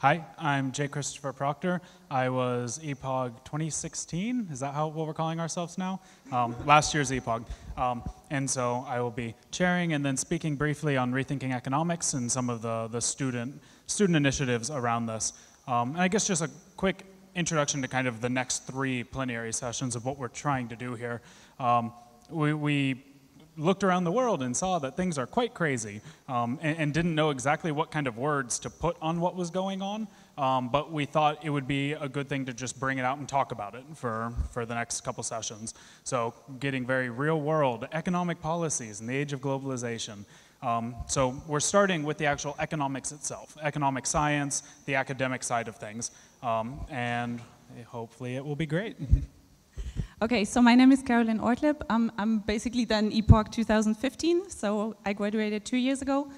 Hi, I'm Jay Christopher Proctor. I was EPOG 2016. Is that how what we're calling ourselves now? Um, last year's EPOG. Um, and so I will be chairing and then speaking briefly on rethinking economics and some of the, the student, student initiatives around this. Um, and I guess just a quick introduction to kind of the next three plenary sessions of what we're trying to do here. Um, we, we looked around the world and saw that things are quite crazy um, and, and, didn't know exactly what kind of words to put on what was going on. Um, but we thought it would be a good thing to just bring it out and talk about it for, for the next couple sessions. So getting very real world economic policies in the age of globalization. Um, so we're starting with the actual economics itself, economic science, the academic side of things. Um, and hopefully it will be great. Okay, so my name is Carolin Ortlepp. I'm, I'm basically then EPOG 2015, so I graduated two years ago.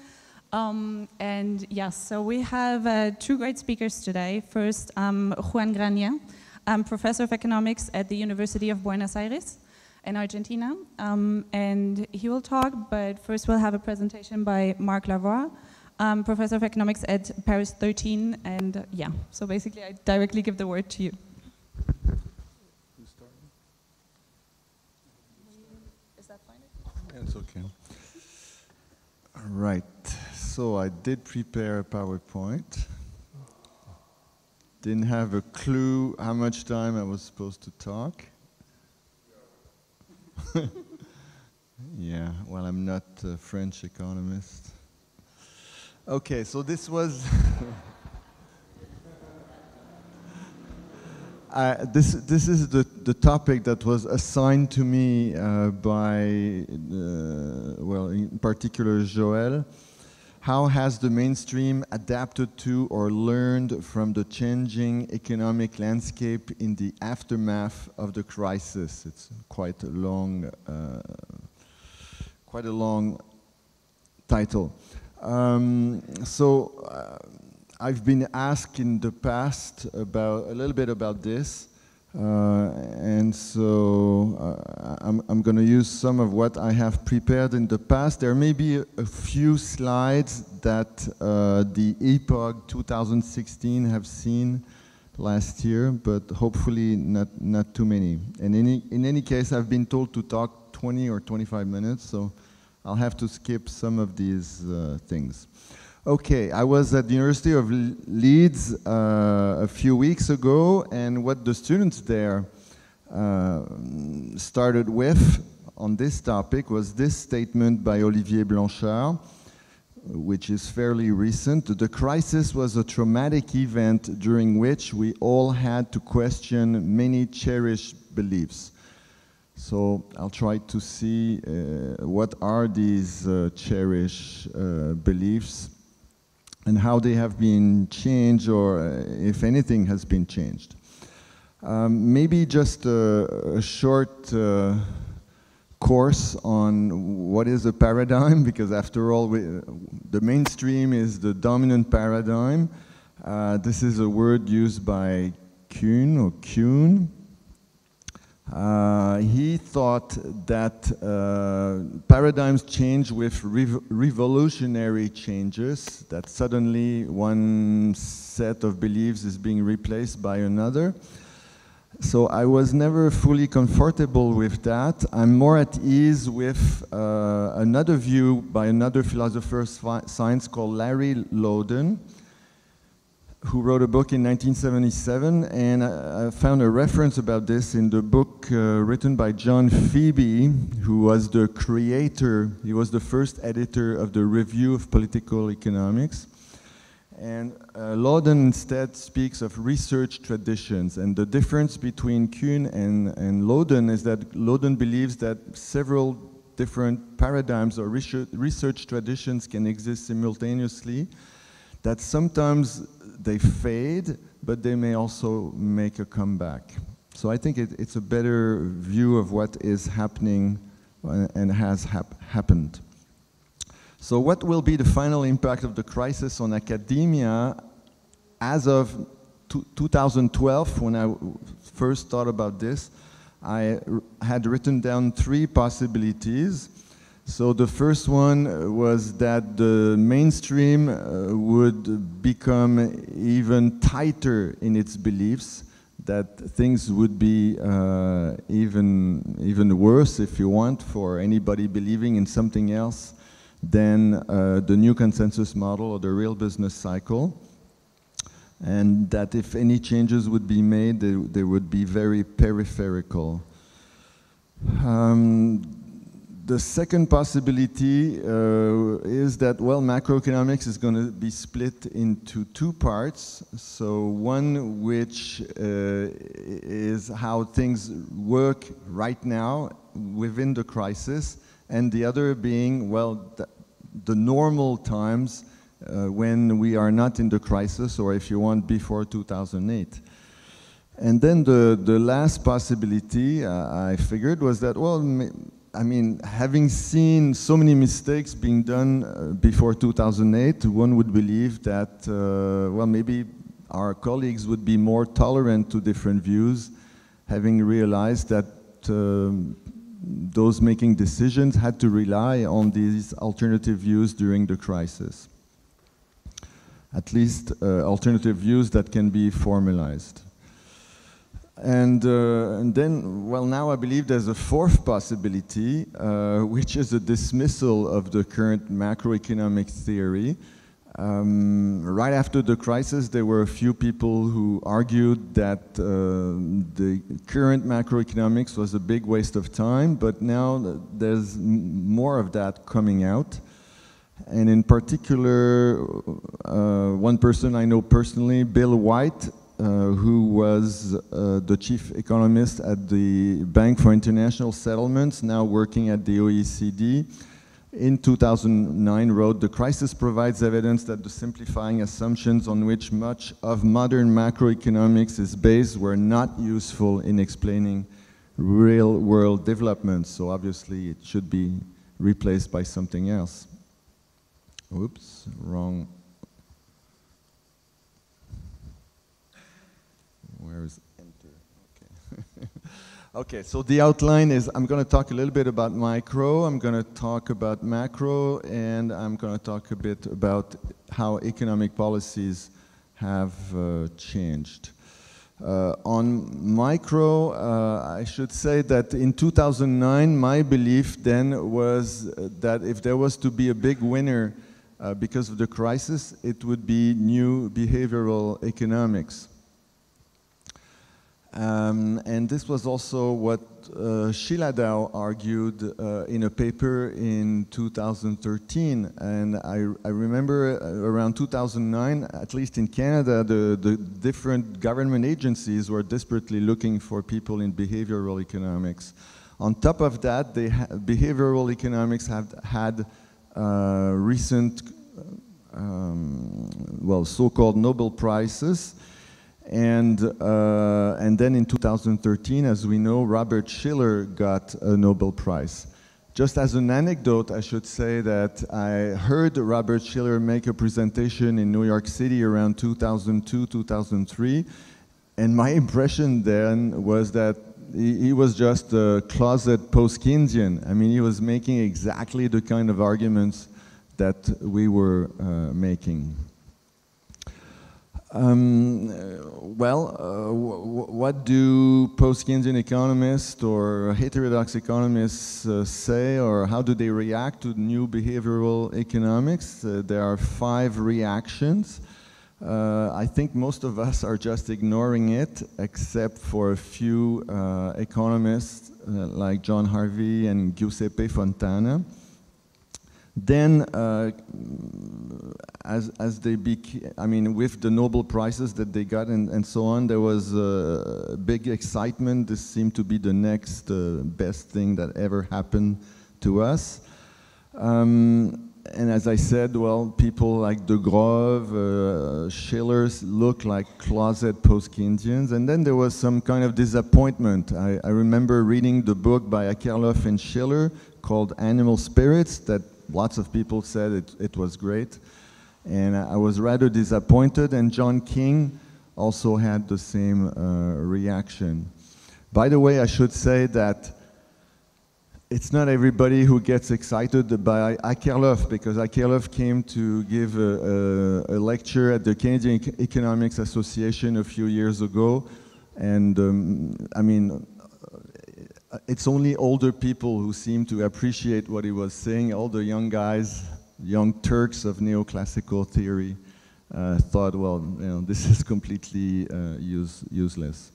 Um, and yes, so we have uh, two great speakers today. First, um, Juan Graña, I'm professor of economics at the University of Buenos Aires in Argentina. Um, and he will talk, but first we'll have a presentation by Marc Lavoie, professor of economics at Paris 13. And uh, yeah, so basically I directly give the word to you. It's okay. All right. So I did prepare a PowerPoint. Didn't have a clue how much time I was supposed to talk. yeah, well, I'm not a French economist. Okay, so this was. This this is the the topic that was assigned to me uh, by uh, well in particular Joël. How has the mainstream adapted to or learned from the changing economic landscape in the aftermath of the crisis? It's quite a long, uh, quite a long title. Um, so uh, I've been asked in the past about a little bit about this, uh, and so uh, I'm, I'm going to use some of what I have prepared in the past. There may be a, a few slides that uh, the EPOG 2016 have seen last year, but hopefully not, not too many. And any, in any case, I've been told to talk 20 or 25 minutes, so I'll have to skip some of these uh, things. Okay, I was at the University of Leeds uh, a few weeks ago, and what the students there uh, started with on this topic was this statement by Olivier Blanchard, which is fairly recent. The crisis was a traumatic event during which we all had to question many cherished beliefs. So I'll try to see uh, what are these uh, cherished uh, beliefs and how they have been changed or uh, if anything has been changed. Um, maybe just a, a short uh, course on what is a paradigm, because after all, we, the mainstream is the dominant paradigm. Uh, this is a word used by Kuhn or Kuhn, uh, he thought that uh, paradigms change with rev revolutionary changes, that suddenly one set of beliefs is being replaced by another. So I was never fully comfortable with that. I'm more at ease with uh, another view by another philosopher of science called Larry Laudan, who wrote a book in 1977, and I, I found a reference about this in the book uh, written by John Pheby, who was the creator, he was the first editor of the Review of Political Economics. And uh, instead speaks of research traditions, and the difference between Kuhn and, and Laudan is that Laudan believes that several different paradigms or research, research traditions can exist simultaneously, that sometimes they fade, but they may also make a comeback. So I think it, it's a better view of what is happening uh, and has hap happened. So what will be the final impact of the crisis on academia as of 2012, when I first thought about this, I had written down three possibilities. So the first one uh, was that the mainstream uh, would become even tighter in its beliefs, that things would be uh, even, even worse, if you want, for anybody believing in something else than uh, the new consensus model or the real business cycle. And that if any changes would be made, they, they would be very peripheral. Um, the second possibility uh, is that, well, macroeconomics is going to be split into two parts. So one which uh, is how things work right now within the crisis, and the other being, well, the, the normal times uh, when we are not in the crisis, or if you want, before 2008. And then the, the last possibility uh, I figured was that, well, I mean, having seen so many mistakes being done uh, before 2008, one would believe that, uh, well, maybe our colleagues would be more tolerant to different views, having realized that um, those making decisions had to rely on these alternative views during the crisis. At least uh, alternative views that can be formalized. And, uh, and, then, well, now I believe there's a fourth possibility, uh, which is a dismissal of the current macroeconomic theory. Um, right after the crisis, there were a few people who argued that uh, the current macroeconomics was a big waste of time, but now there's more of that coming out. And in particular, uh, one person I know personally, Bill White, who was uh, the chief economist at the Bank for International Settlements, now working at the OECD, in 2009 wrote, the crisis provides evidence that the simplifying assumptions on which much of modern macroeconomics is based were not useful in explaining real world developments. So obviously it should be replaced by something else. Oops, wrong Where is enter? Okay. okay, so the outline is I'm going to talk a little bit about micro, I'm going to talk about macro, and I'm going to talk a bit about how economic policies have uh, changed. Uh, on micro, uh, I should say that in 2009, my belief then was that if there was to be a big winner uh, because of the crisis, it would be new behavioral economics. Um, and this was also what uh, Sheila Dow argued uh, in a paper in 2013. And I, I, remember uh, around 2009, at least in Canada, the, the different government agencies were desperately looking for people in behavioral economics. On top of that, behavioral economics have had uh, recent, um, well, so-called Nobel Prizes. And, uh, and then in 2013, as we know, Robert Shiller got a Nobel Prize. Just as an anecdote, I should say that I heard Robert Shiller make a presentation in New York City around 2002, 2003, and my impression then was that he, was just a closet post-Keynesian. I mean, he was making exactly the kind of arguments that we were uh, making. Um, well, uh, what do post-Keynesian economists or heterodox economists uh, say, or how do they react to new behavioral economics? Uh, there are five reactions. Uh, I think most of us are just ignoring it, except for a few uh, economists uh, like John Harvey and Giuseppe Fontana. Then, uh, as, as they became, I mean, with the Nobel Prizes that they got and, and so on, there was uh, big excitement. This seemed to be the next uh, best thing that ever happened to us. Um, and as I said, well, people like de Grove, uh, Shillers look like closet post-Keynesians. And then there was some kind of disappointment. I, I remember reading the book by Akerlof and Shiller called Animal Spirits that lots of people said it, it was great. And I was rather disappointed, and John King also had the same uh, reaction. By the way, I should say that it's not everybody who gets excited by Akerlof because Akerlof came to give a, a, a, lecture at the Canadian Economics Association a few years ago. And um, I mean, it's only older people who seem to appreciate what he was saying. All the young guys, young Turks of neoclassical theory, uh, thought, well, you know, this is completely uh, use, useless.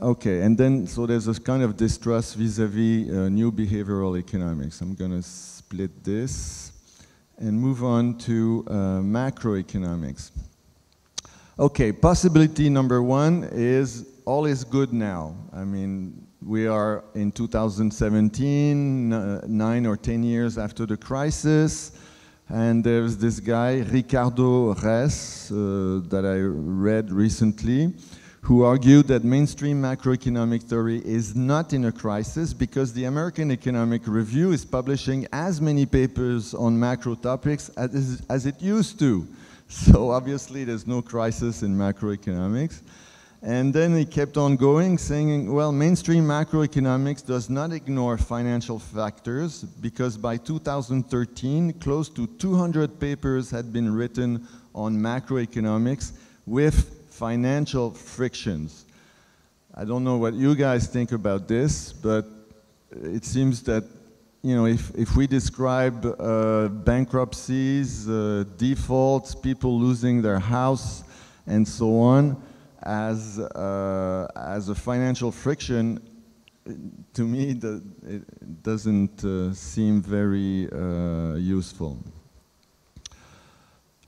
Okay, and then so there's a kind of distrust vis-a-vis uh, new behavioral economics. I'm going to split this and move on to uh, macroeconomics. Okay, possibility number one is all is good now. I mean, we are in 2017, nine or 10 years after the crisis, and there's this guy, Ricardo Reis, uh, that I read recently, who argued that mainstream macroeconomic theory is not in a crisis because the American Economic Review is publishing as many papers on macro topics as, as it used to. So obviously there's no crisis in macroeconomics. And then he kept on going, saying, well, mainstream macroeconomics does not ignore financial factors because by 2013, close to 200 papers had been written on macroeconomics with financial frictions. I don't know what you guys think about this, but it seems that you know, if, if we describe uh, bankruptcies, uh, defaults, people losing their house, and so on, as, uh, as a financial friction, to me, the, it doesn't uh, seem very uh, useful.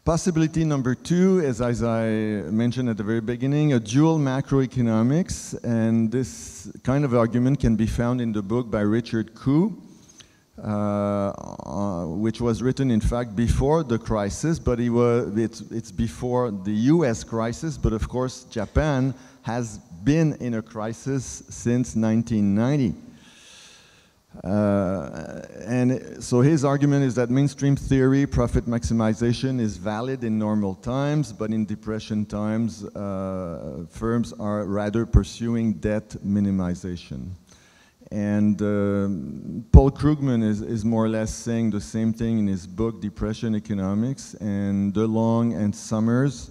Possibility number two is, as I mentioned at the very beginning, a dual macroeconomics, and this kind of argument can be found in the book by Richard Koo, uh, uh, which was written, in fact, before the crisis, but it was, it's, it's before the US crisis, but of course, Japan has been in a crisis since 1990. Uh, and so his argument is that mainstream theory, profit maximization, is valid in normal times, but in depression times, uh, firms are rather pursuing debt minimization. And uh, Paul Krugman is, is more or less saying the same thing in his book, Depression Economics, and DeLong and Summers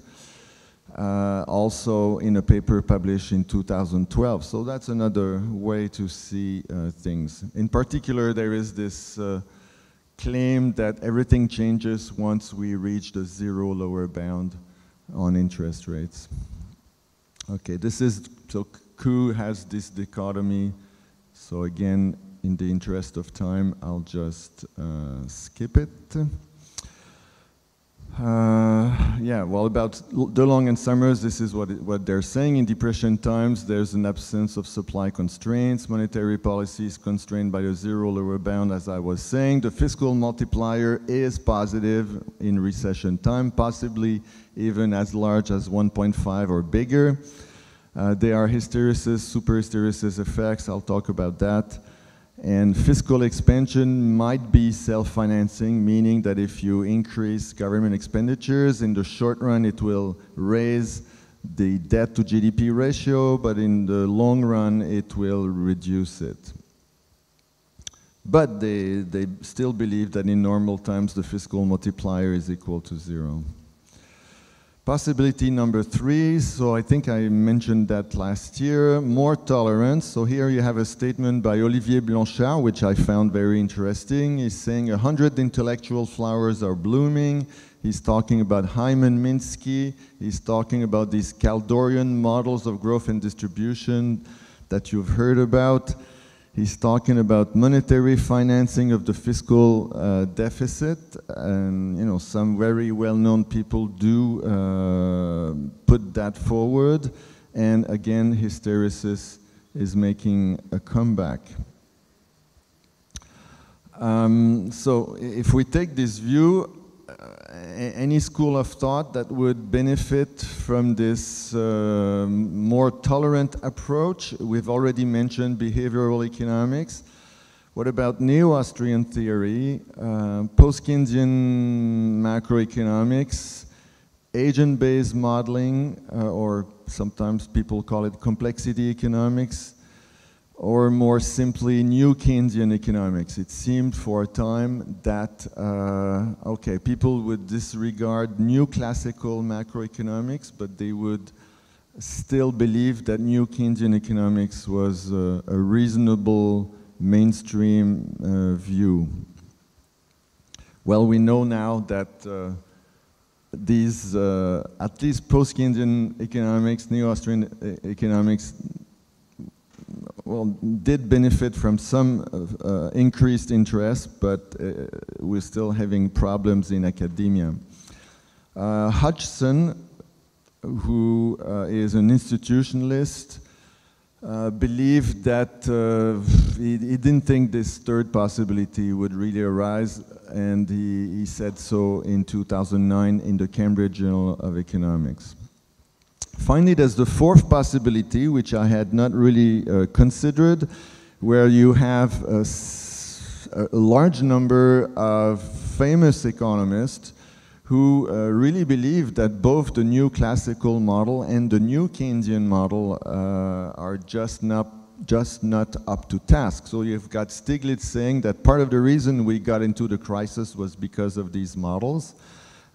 uh, also in a paper published in 2012. So that's another way to see uh, things. In particular, there is this uh, claim that everything changes once we reach the zero lower bound on interest rates. Okay, this is, so Koo has this dichotomy. So again, in the interest of time, I'll just uh, skip it. Uh, yeah, well, about DeLong and Summers, this is what, it, what they're saying. In depression times, there's an absence of supply constraints. Monetary policy is constrained by a zero lower bound, as I was saying. The fiscal multiplier is positive in recession time, possibly even as large as 1.5 or bigger. Uh, there are hysteresis, super hysteresis effects. I'll talk about that. And fiscal expansion might be self-financing, meaning that if you increase government expenditures, in the short run it will raise the debt to GDP ratio, but in the long run it will reduce it. But they, they still believe that in normal times the fiscal multiplier is equal to zero. Possibility number three, so I think I mentioned that last year, more tolerance. So here you have a statement by Olivier Blanchard, which I found very interesting. He's saying 100 intellectual flowers are blooming. He's talking about Hyman Minsky. He's talking about these Kaldorian models of growth and distribution that you've heard about. He's talking about monetary financing of the fiscal uh, deficit, and you know some very well-known people do uh, put that forward. And again, hysteresis is making a comeback. Um, so if we take this view, any school of thought that would benefit from this uh, more tolerant approach? We've already mentioned behavioral economics. What about neo-Austrian theory, uh, post-Keynesian macroeconomics, agent-based modeling, uh, or sometimes people call it complexity economics, or more simply, new Keynesian economics. It seemed for a time that, uh, okay, people would disregard new classical macroeconomics, but they would still believe that new Keynesian economics was uh, a reasonable mainstream uh, view. Well, we know now that uh, these, uh, at least post-Keynesian economics, neo-Austrian uh, economics, well, did benefit from some uh, increased interest, but uh, we're still having problems in academia. Uh, Hodgson, who uh, is an institutionalist, uh, believed that uh, he, he, didn't think this third possibility would really arise, and he, he said so in 2009 in the Cambridge Journal of Economics. Finally, there's the fourth possibility, which I had not really uh, considered, where you have a, large number of famous economists who uh, really believe that both the new classical model and the new Keynesian model uh, are just not, just not up to task. So you've got Stiglitz saying that part of the reason we got into the crisis was because of these models.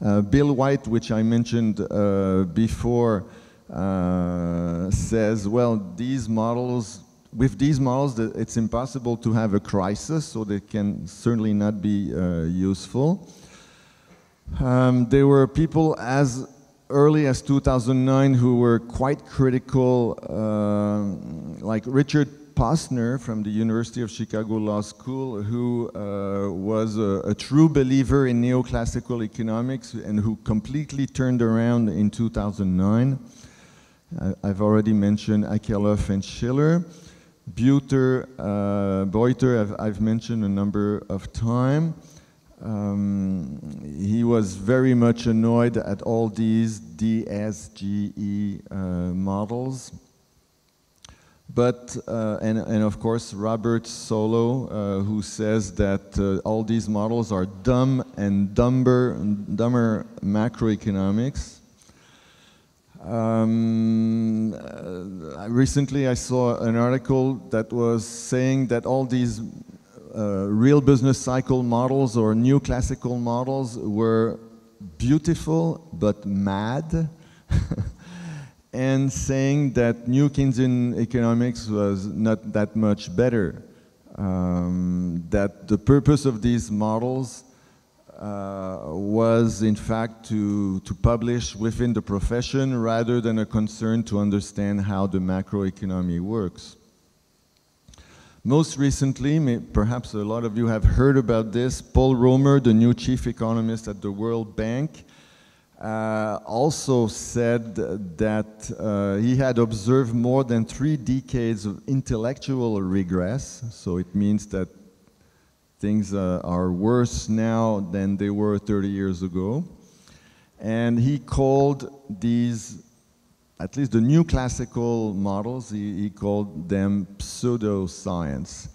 Uh, Bill White, which I mentioned uh, before, uh, says, well, these models, with these models, it's impossible to have a crisis, so they can certainly not be uh, useful. Um, there were people as early as 2009 who were quite critical, uh, like Richard Posner from the University of Chicago Law School, who uh, was a, a, true believer in neoclassical economics and who completely turned around in 2009. I've already mentioned Akerlof and Shiller. Buiter, uh, Buiter, I've, I've, mentioned a number of times. Um, he was very much annoyed at all these DSGE uh, models. But, uh, and, and, of course, Robert Solow, uh, who says that uh, all these models are dumb and dumber, dumber macroeconomics. Um, uh, recently, I saw an article that was saying that all these uh, real business cycle models or new classical models were beautiful but mad, and saying that new Keynesian economics was not that much better. Um, that the purpose of these models was in fact to, to publish within the profession rather than a concern to understand how the macroeconomy works. Most recently, may, perhaps a lot of you have heard about this, Paul Romer, the new chief economist at the World Bank, uh, also said that uh, he had observed more than three decades of intellectual regress. So it means that things uh, are worse now than they were 30 years ago. And he called these, at least the new classical models, he, he called them pseudoscience.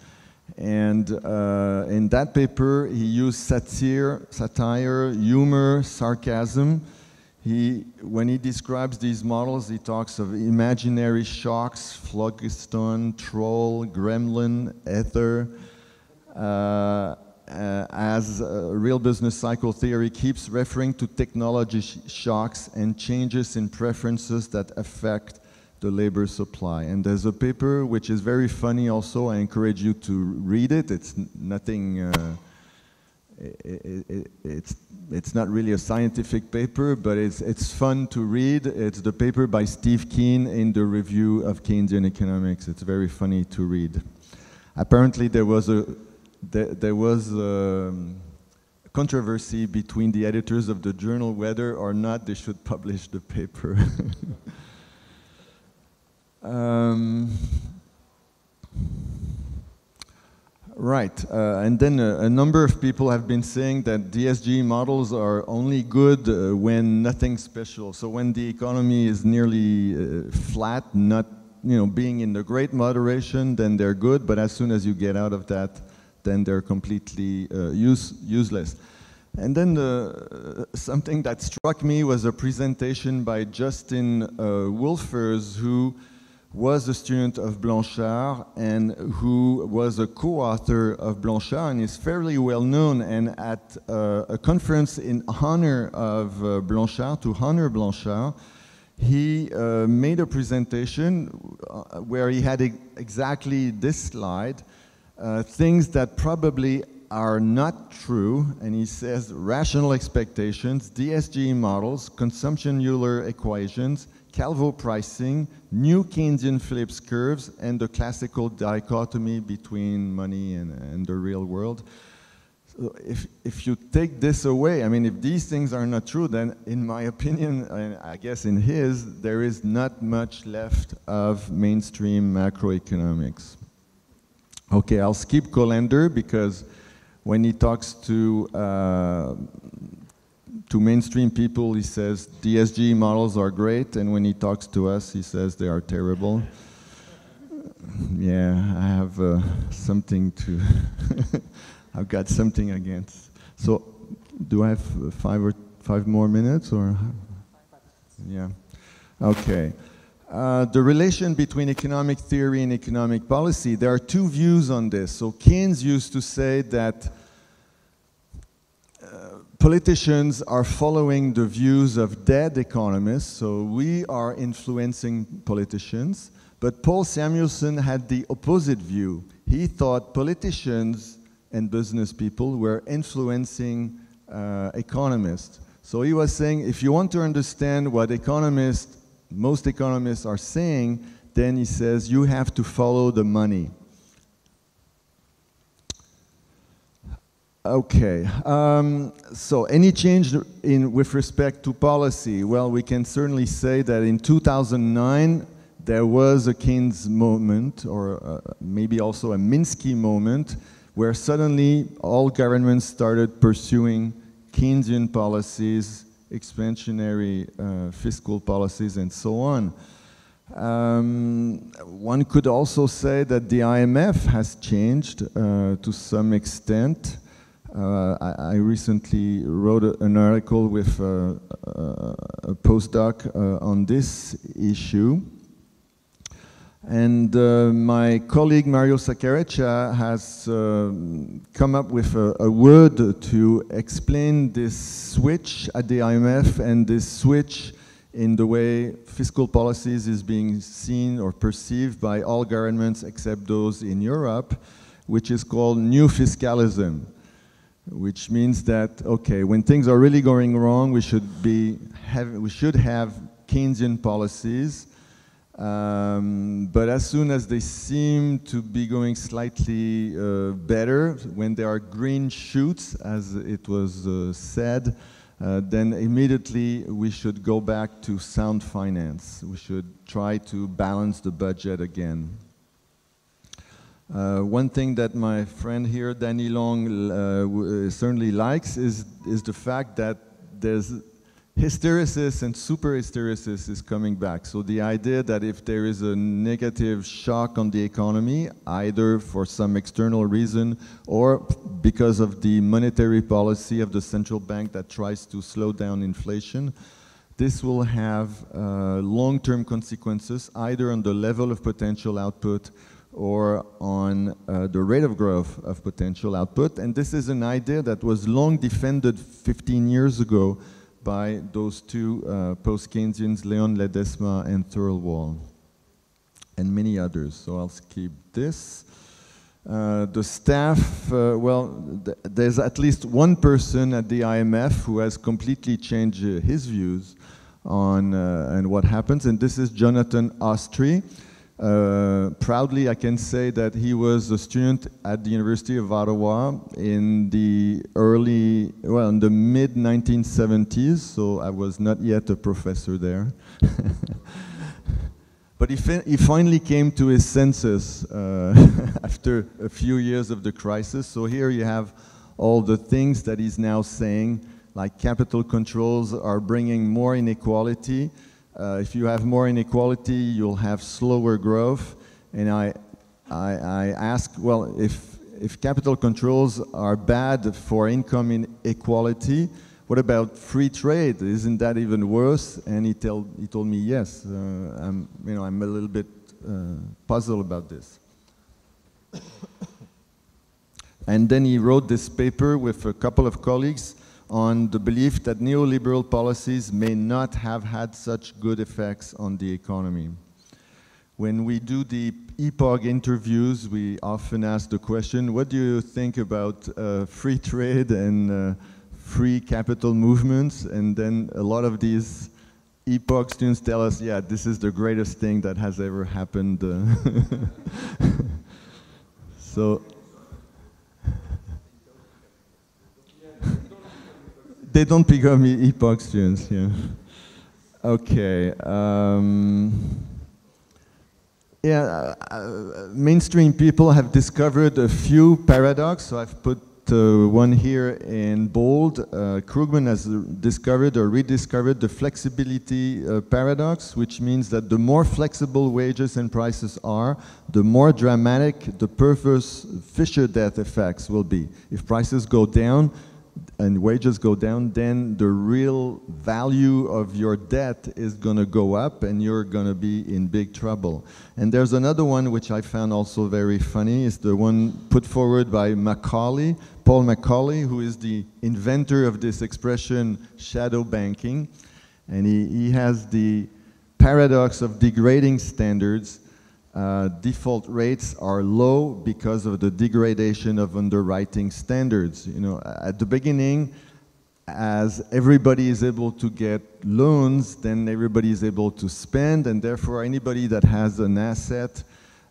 And uh, in that paper, he used satire, satire, humor, sarcasm. He, when he describes these models, he talks of imaginary shocks, phlogiston, troll, gremlin, ether, Uh, uh, as uh, real business cycle theory keeps referring to technology sh shocks and changes in preferences that affect the labor supply. And there's a paper which is very funny also. I encourage you to read it. It's nothing, uh, it, it, it's, it's not really a scientific paper, but it's, it's fun to read. It's the paper by Steve Keen in the Review of Keynesian Economics. It's very funny to read. Apparently there was a there, there was um, controversy between the editors of the journal whether or not they should publish the paper. um, Right, uh, and then a, a, number of people have been saying that DSG models are only good uh, when nothing special. So when the economy is nearly uh, flat, not you know being in the great moderation, then they're good. But as soon as you get out of that, then they're completely uh, use, useless. And then uh, something that struck me was a presentation by Justin uh, Wolfers, who was a student of Blanchard and who was a co-author of Blanchard and is fairly well known. And at uh, a conference in honor of uh, Blanchard, to honor Blanchard, he uh, made a presentation where he had e exactly this slide, uh, things that probably are not true, and he says rational expectations, DSGE models, consumption Euler equations, Calvo pricing, new Keynesian Phillips curves, and the classical dichotomy between money and, and the real world. So if, if you take this away, I mean, if these things are not true, then in my opinion, and I guess in his, there is not much left of mainstream macroeconomics. Okay, I'll skip Colander because when he talks to uh, to mainstream people, he says DSGE models are great, and when he talks to us, he says they are terrible. yeah, I have uh, something to. I've got something against. So, do I have five or five more minutes, or? Yeah. Okay. Uh, the relation between economic theory and economic policy, there are two views on this. So Keynes used to say that uh, politicians are following the views of dead economists, so we are influencing politicians. But Paul Samuelson had the opposite view. He thought politicians and business people were influencing uh, economists. So he was saying if you want to understand what economists most economists are saying, then he says you have to follow the money. Okay, um, so any change in, with respect to policy? Well, we can certainly say that in 2009 there was a Keynes moment, or uh, maybe also a Minsky moment, where suddenly all governments started pursuing Keynesian policies expansionary uh, fiscal policies and so on. Um, one could also say that the IMF has changed uh, to some extent. Uh, I, I, recently wrote a, an article with uh, a postdoc uh, on this issue. And uh, my colleague Mario Seccareccia has uh, come up with a, a, word to explain this switch at the IMF and this switch in the way fiscal policies is being seen or perceived by all governments except those in Europe, which is called new fiscalism, which means that, okay, when things are really going wrong, we should, be have, we should have Keynesian policies um, but as soon as they seem to be going slightly uh, better, when there are green shoots, as it was uh, said, uh, then immediately we should go back to sound finance. We should try to balance the budget again. Uh, one thing that my friend here, Dany Lang, uh, certainly likes is, is the fact that there's hysteresis and superhysteresis is coming back. So the idea that if there is a negative shock on the economy, either for some external reason or because of the monetary policy of the central bank that tries to slow down inflation, this will have uh, long-term consequences either on the level of potential output or on uh, the rate of growth of potential output. And this is an idea that was long defended 15 years ago by those two uh, post-Keynesians, Leon Ledesma and Thirlwall, and many others. So I'll skip this. Uh, the staff, uh, well, th there's at least one person at the IMF who has completely changed uh, his views on uh, and what happens, and this is Jonathan Ostry. Uh, proudly, I can say that he was a student at the University of Ottawa in the early, well, in the mid 1970s, so I was not yet a professor there. but he, he, finally came to his senses uh, after a few years of the crisis. So here you have all the things that he's now saying, like capital controls are bringing more inequality. Uh, if you have more inequality, you'll have slower growth. And I, I, I ask, well, if, if capital controls are bad for income inequality, what about free trade? Isn't that even worse? And he, tell, he told me, yes. Uh, I'm, you know, I'm a little bit uh, puzzled about this. and then he wrote this paper with a couple of colleagues on the belief that neoliberal policies may not have had such good effects on the economy. When we do the EPOG interviews, we often ask the question, what do you think about uh, free trade and uh, free capital movements? And then a lot of these EPOG students tell us, yeah, this is the greatest thing that has ever happened. Uh, so they don't become EPOG students, yeah. Okay. Um, yeah, uh, uh, mainstream people have discovered a few paradoxes. So I've put uh, one here in bold. Uh, Krugman has discovered or rediscovered the flexibility uh, paradox, which means that the more flexible wages and prices are, the more dramatic the perverse Fisher debt effects will be. If prices go down, and wages go down, then the real value of your debt is going to go up and you're going to be in big trouble. And there's another one which I found also very funny, is the one put forward by McCulley, Paul McCulley, who is the inventor of this expression shadow banking. And he, he has the paradox of degrading standards uh, default rates are low because of the degradation of underwriting standards. You know, at the beginning, as everybody is able to get loans, then everybody is able to spend, and therefore anybody that has an asset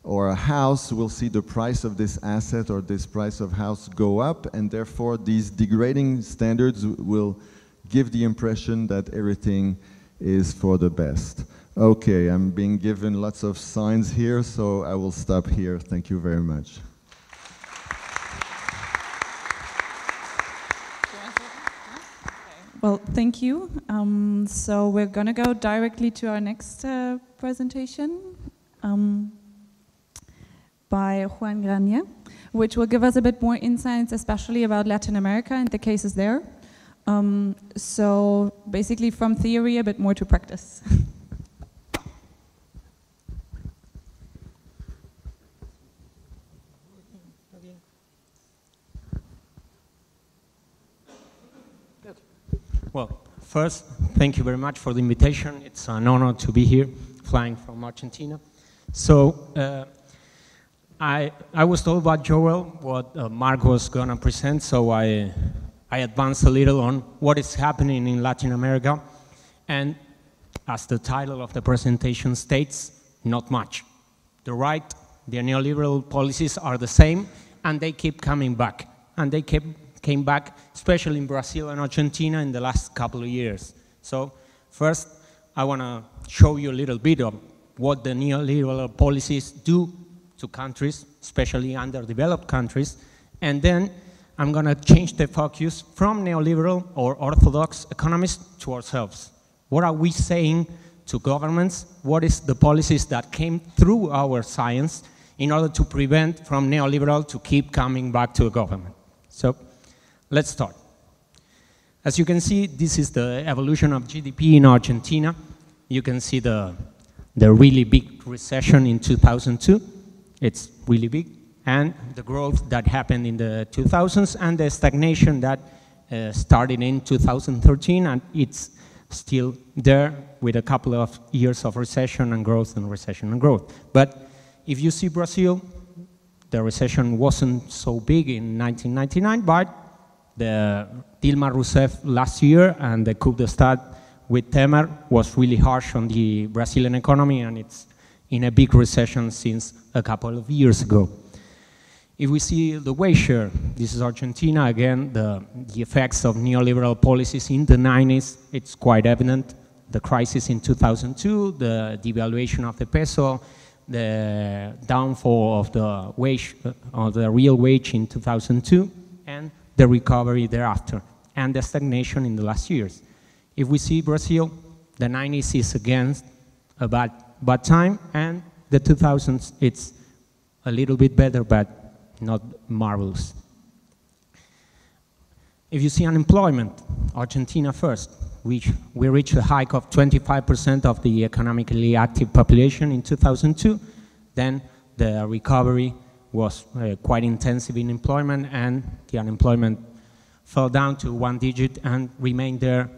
or a house will see the price of this asset or this price of house go up, and therefore these degrading standards will give the impression that everything is for the best. Okay, I'm being given lots of signs here, so I will stop here. Thank you very much. Well, thank you. Um, so we're going to go directly to our next uh, presentation um, by Juan Graña, which will give us a bit more insights, especially about Latin America and the cases there. Um, so basically from theory, a bit more to practice. Well, first, thank you very much for the invitation. It's an honor to be here, flying from Argentina. So, uh, I, I was told by Joel what uh, Marc was going to present, so I, I advanced a little on what is happening in Latin America. And as the title of the presentation states, not much. The right, the neoliberal policies are the same, and they keep coming back. And they keep came back, especially in Brazil and Argentina in the last couple of years. So first, I want to show you a little bit of what the neoliberal policies do to countries, especially underdeveloped countries, and then I'm going to change the focus from neoliberal or orthodox economists to ourselves. What are we saying to governments? What is the policies that came through our science in order to prevent from neoliberal to keep coming back to the government? So Let's start. As you can see, this is the evolution of GDP in Argentina. You can see the, the really big recession in 2002. It's really big. And the growth that happened in the 2000s and the stagnation that uh, started in 2013 and it's still there with a couple of years of recession and growth and recession and growth. But if you see Brazil, the recession wasn't so big in 1999, but the Dilma Rousseff last year and the coup d'etat with Temer was really harsh on the Brazilian economy and it's in a big recession since a couple of years ago. If we see the wage share, this is Argentina, again, the, the effects of neoliberal policies in the 90s, it's quite evident. The crisis in 2002, the devaluation of the peso, the downfall of the wage, uh, of the real wage in 2002, and the recovery thereafter, and the stagnation in the last years. If we see Brazil, the 90s is again a bad, bad time, and the 2000s, it's a little bit better, but not marvelous. If you see unemployment, Argentina first, which we reached a hike of 25% of the economically active population in 2002, Then the recovery was uh, quite intensive in employment and the unemployment fell down to one digit and remained there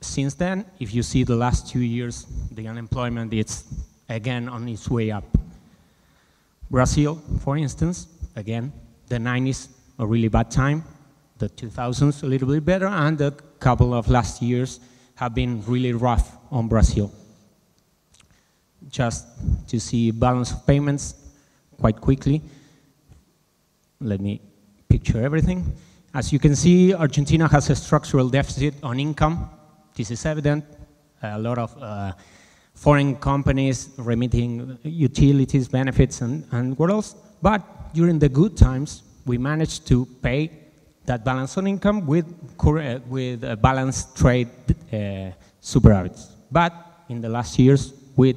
since then. If you see the last two years, the unemployment is again on its way up. Brazil, for instance, again, the 90s, a really bad time, the 2000s a little bit better, and a couple of last years have been really rough on Brazil. Just to see balance of payments quite quickly. Let me picture everything. As you can see, Argentina has a structural deficit on income. This is evident. A lot of uh, foreign companies remitting utilities, benefits, and, and what else. But during the good times, we managed to pay that balance on income with, uh, with a balanced trade uh, superavits. But in the last years, with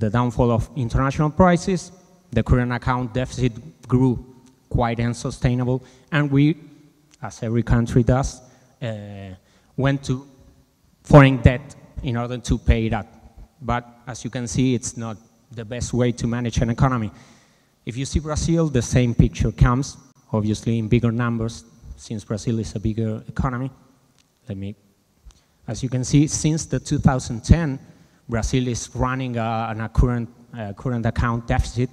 the downfall of international prices, the current account deficit grew quite unsustainable, and we, as every country does, uh, went to foreign debt in order to pay that. But as you can see, it's not the best way to manage an economy. If you see Brazil, the same picture comes, obviously in bigger numbers, since Brazil is a bigger economy. Let me, as you can see, since the 2010, Brazil is running a, a current, uh, current account deficit,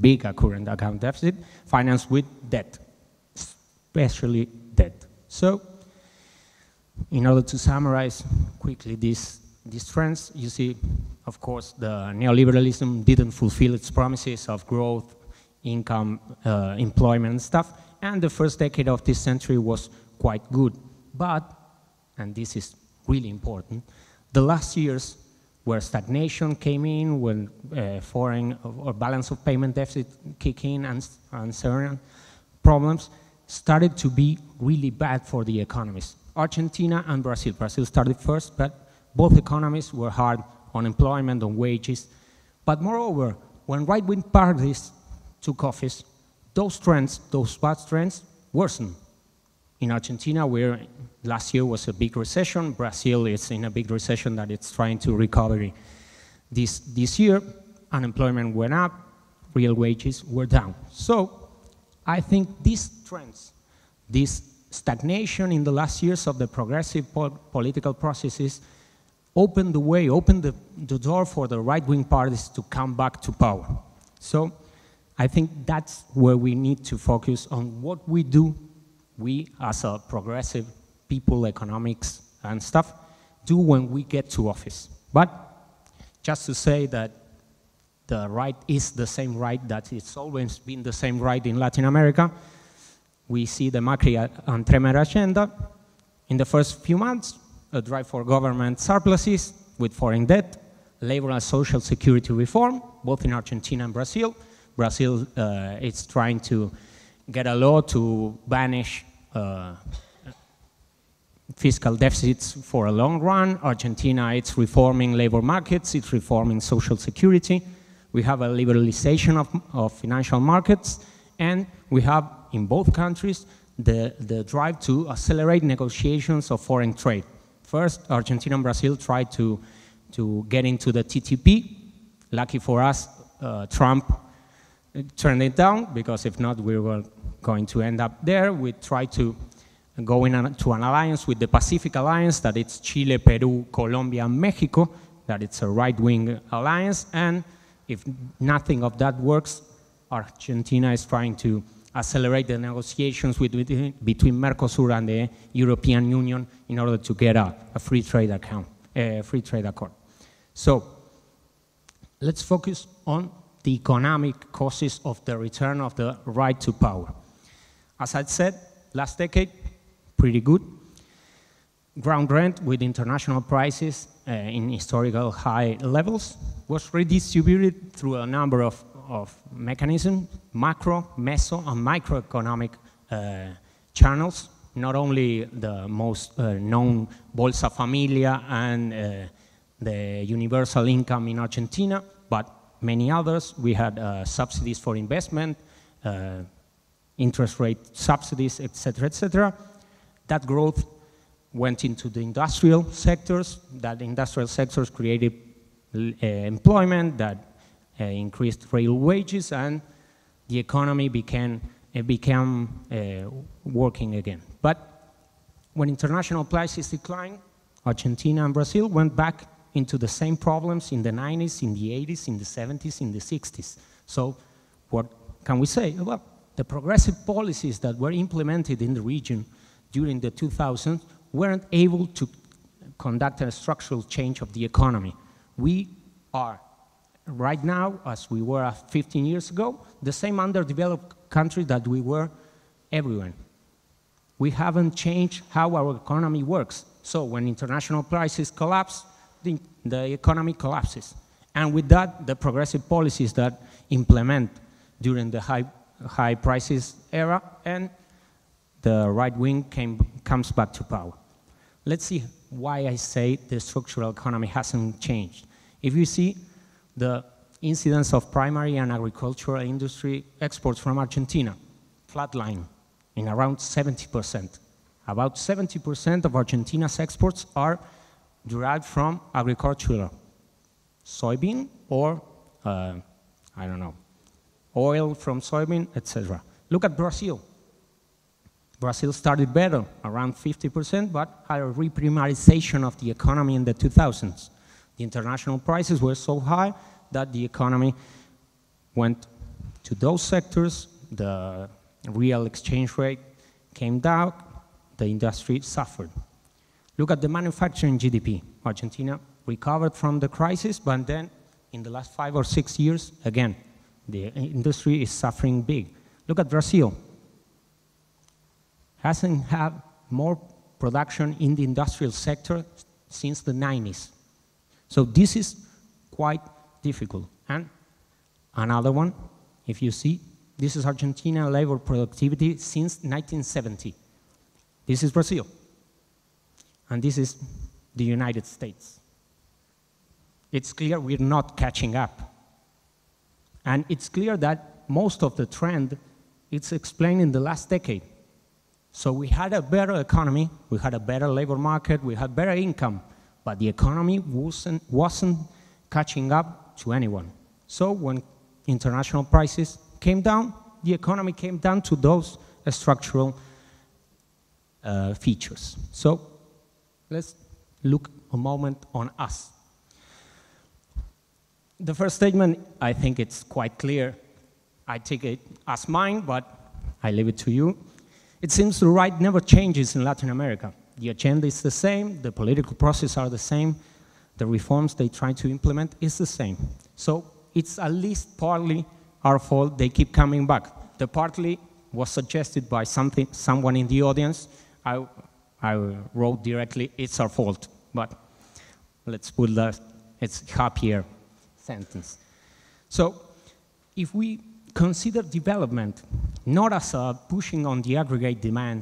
big current account deficit, financed with debt, especially debt. So, in order to summarize quickly these, these trends, you see, of course, the neoliberalism didn't fulfill its promises of growth, income, uh, employment, and stuff and the first decade of this century was quite good. But, and this is really important, the last years where stagnation came in, when uh, foreign or balance of payment deficit kick in and, and certain problems started to be really bad for the economies. Argentina and Brazil. Brazil started first, but both economies were hard on employment, on wages. But moreover, when right-wing parties took office, those trends, those bad trends, worsen. In Argentina, where last year was a big recession, Brazil is in a big recession that it's trying to recover. This, this year, unemployment went up, real wages were down. So I think these trends, this stagnation in the last years of the progressive po political processes opened the way, opened the, the door for the right-wing parties to come back to power. So I think that's where we need to focus on what we do, we as a progressive people, economics and stuff, do when we get to office. But just to say that the right is the same right that it's always been the same right in Latin America, we see the Macri and Temer agenda. In the first few months, a drive for government surpluses with foreign debt, labor and social security reform, both in Argentina and Brazil, Brazil uh, is trying to get a law to banish fiscal deficits for a long run. Argentina, it's reforming labor markets, it's reforming social security. We have a liberalization of, of financial markets, and we have in both countries the, the drive to accelerate negotiations of foreign trade. First, Argentina and Brazil tried to, to get into the TTP. Lucky for us, uh, Trump turned it down because if not, we were going to end up there. We try to go into an alliance with the Pacific Alliance, that it's Chile, Peru, Colombia, and Mexico, that it's a right-wing alliance, and if nothing of that works, Argentina is trying to accelerate the negotiations with, between Mercosur and the European Union in order to get a, a free trade account, a free trade accord. So let's focus on the economic causes of the return of the right to power. As I said, last decade, pretty good. Ground rent with international prices uh, in historical high levels was redistributed through a number of, of mechanisms, macro, meso, and microeconomic uh, channels, not only the most uh, known Bolsa Familia and uh, the universal income in Argentina, but many others. We had uh, subsidies for investment, uh, interest rate subsidies, etc., etc. That growth went into the industrial sectors. That industrial sectors created uh, employment that uh, increased real wages, and the economy began, uh, became uh, working again. But when international prices declined, Argentina and Brazil went back into the same problems in the 90s, in the 80s, in the 70s, in the 60s. So what can we say? Well, the progressive policies that were implemented in the region during the 2000s weren't able to conduct a structural change of the economy. We are right now, as we were 15 years ago, the same underdeveloped country that we were everywhere. We haven't changed how our economy works. So when international prices collapse, the, the economy collapses. And with that, the progressive policies that implement during the high, high prices era and the right wing came, comes back to power. Let's see why I say the structural economy hasn't changed. If you see the incidence of primary and agricultural industry exports from Argentina, flatline in around 70%. About 70% of Argentina's exports are derived from agricultural, soybean or, uh, I don't know, oil from soybean, etc. Look at Brazil. Brazil started better, around 50%, but had a reprimarization of the economy in the 2000s. The international prices were so high that the economy went to those sectors, the real exchange rate came down, the industry suffered. Look at the manufacturing GDP. Argentina recovered from the crisis, but then in the last five or six years, again, the industry is suffering big. Look at Brazil. Hasn't had more production in the industrial sector since the 90s. So this is quite difficult. And another one, if you see, this is Argentina labor productivity since 1970. This is Brazil. And this is the United States. It's clear we're not catching up. And it's clear that most of the trend it's explained in the last decade. So we had a better economy, we had a better labor market, we had better income, but the economy wasn't, wasn't catching up to anyone. So when international prices came down, the economy came down to those structural uh, features. So let's look a moment on us. The first statement, I think it's quite clear. I take it as mine, but I leave it to you. It seems the right never changes in Latin America. The agenda is the same, the political process are the same, the reforms they try to implement is the same. So it's at least partly our fault they keep coming back. The partly was suggested by something, someone in the audience. I, I wrote directly, it's our fault. But let's put that, it's happier sentence. So if we consider development not as a pushing on the aggregate demand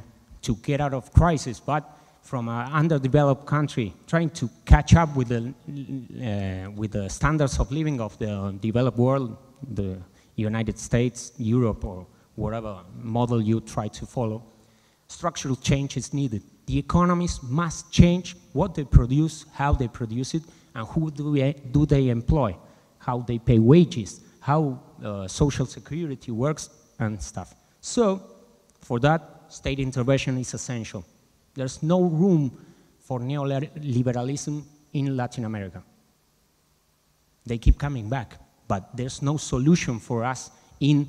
to get out of crisis, but from an underdeveloped country trying to catch up with the, uh, with the standards of living of the developed world, the United States, Europe, or whatever model you try to follow, structural change is needed. The economies must change what they produce, how they produce it, and who do, we, do they employ, how they pay wages, how uh, social security works, and stuff. So, for that, state intervention is essential. There's no room for neoliberalism in Latin America. They keep coming back, but there's no solution for us in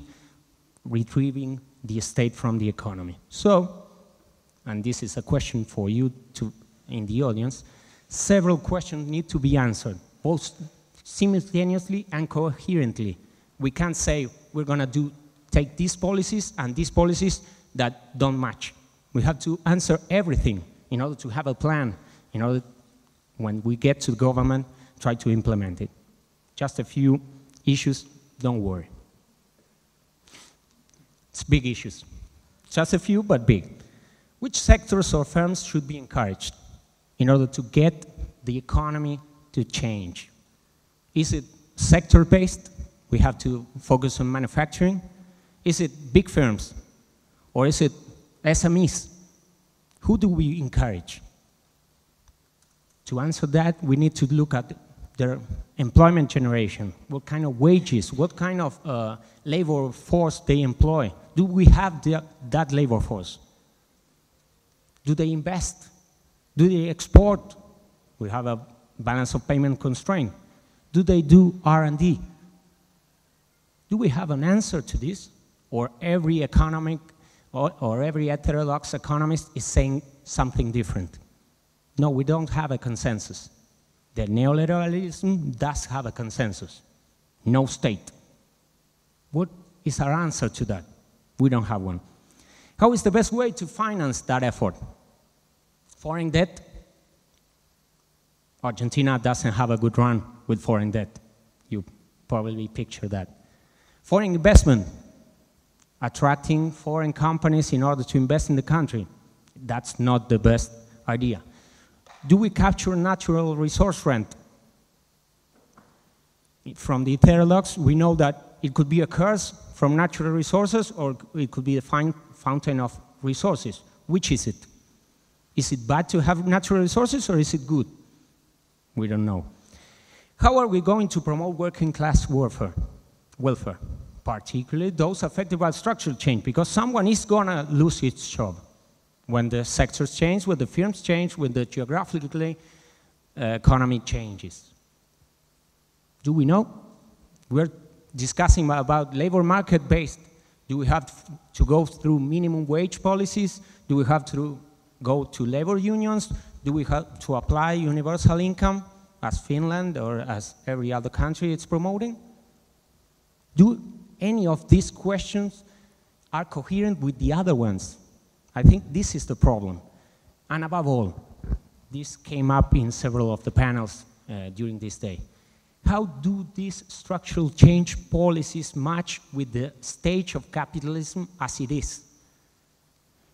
retrieving the state from the economy. So, and this is a question for you to, in the audience, several questions need to be answered, both simultaneously and coherently. We can't say we're going to do take these policies and these policies that don't match. We have to answer everything in order to have a plan, in order, when we get to the government, try to implement it. Just a few issues, don't worry. It's big issues. Just a few, but big. Which sectors or firms should be encouraged in order to get the economy to change? Is it sector-based? We have to focus on manufacturing. Is it big firms? Or is it SMEs? Who do we encourage? To answer that, we need to look at their employment generation, what kind of wages, what kind of uh, labor force they employ. Do we have the, that labor force? Do they invest? Do they export? We have a balance of payment constraint. Do they do R&D? Do we have an answer to this? Or every economic or, or every heterodox economist is saying something different? No, we don't have a consensus. The neoliberalism does have a consensus. No state. What is our answer to that? We don't have one. How is the best way to finance that effort? Foreign debt? Argentina doesn't have a good run with foreign debt. You probably picture that. Foreign investment, attracting foreign companies in order to invest in the country. That's not the best idea. Do we capture natural resource rent? From the heterodox, we know that it could be a curse from natural resources or it could be a fine fountain of resources. Which is it? Is it bad to have natural resources or is it good? We don't know. How are we going to promote working class welfare? welfare? Particularly those affected by structural change, because someone is going to lose its job when the sectors change, when the firms change, when the geographically uh, economy changes. Do we know? We're discussing about labor market based. Do we have to go through minimum wage policies? Do we have to go to labor unions? Do we have to apply universal income as Finland or as every other country it's promoting? Do any of these questions are coherent with the other ones? I think this is the problem. And above all, this came up in several of the panels uh, during this day. How do these structural change policies match with the stage of capitalism as it is?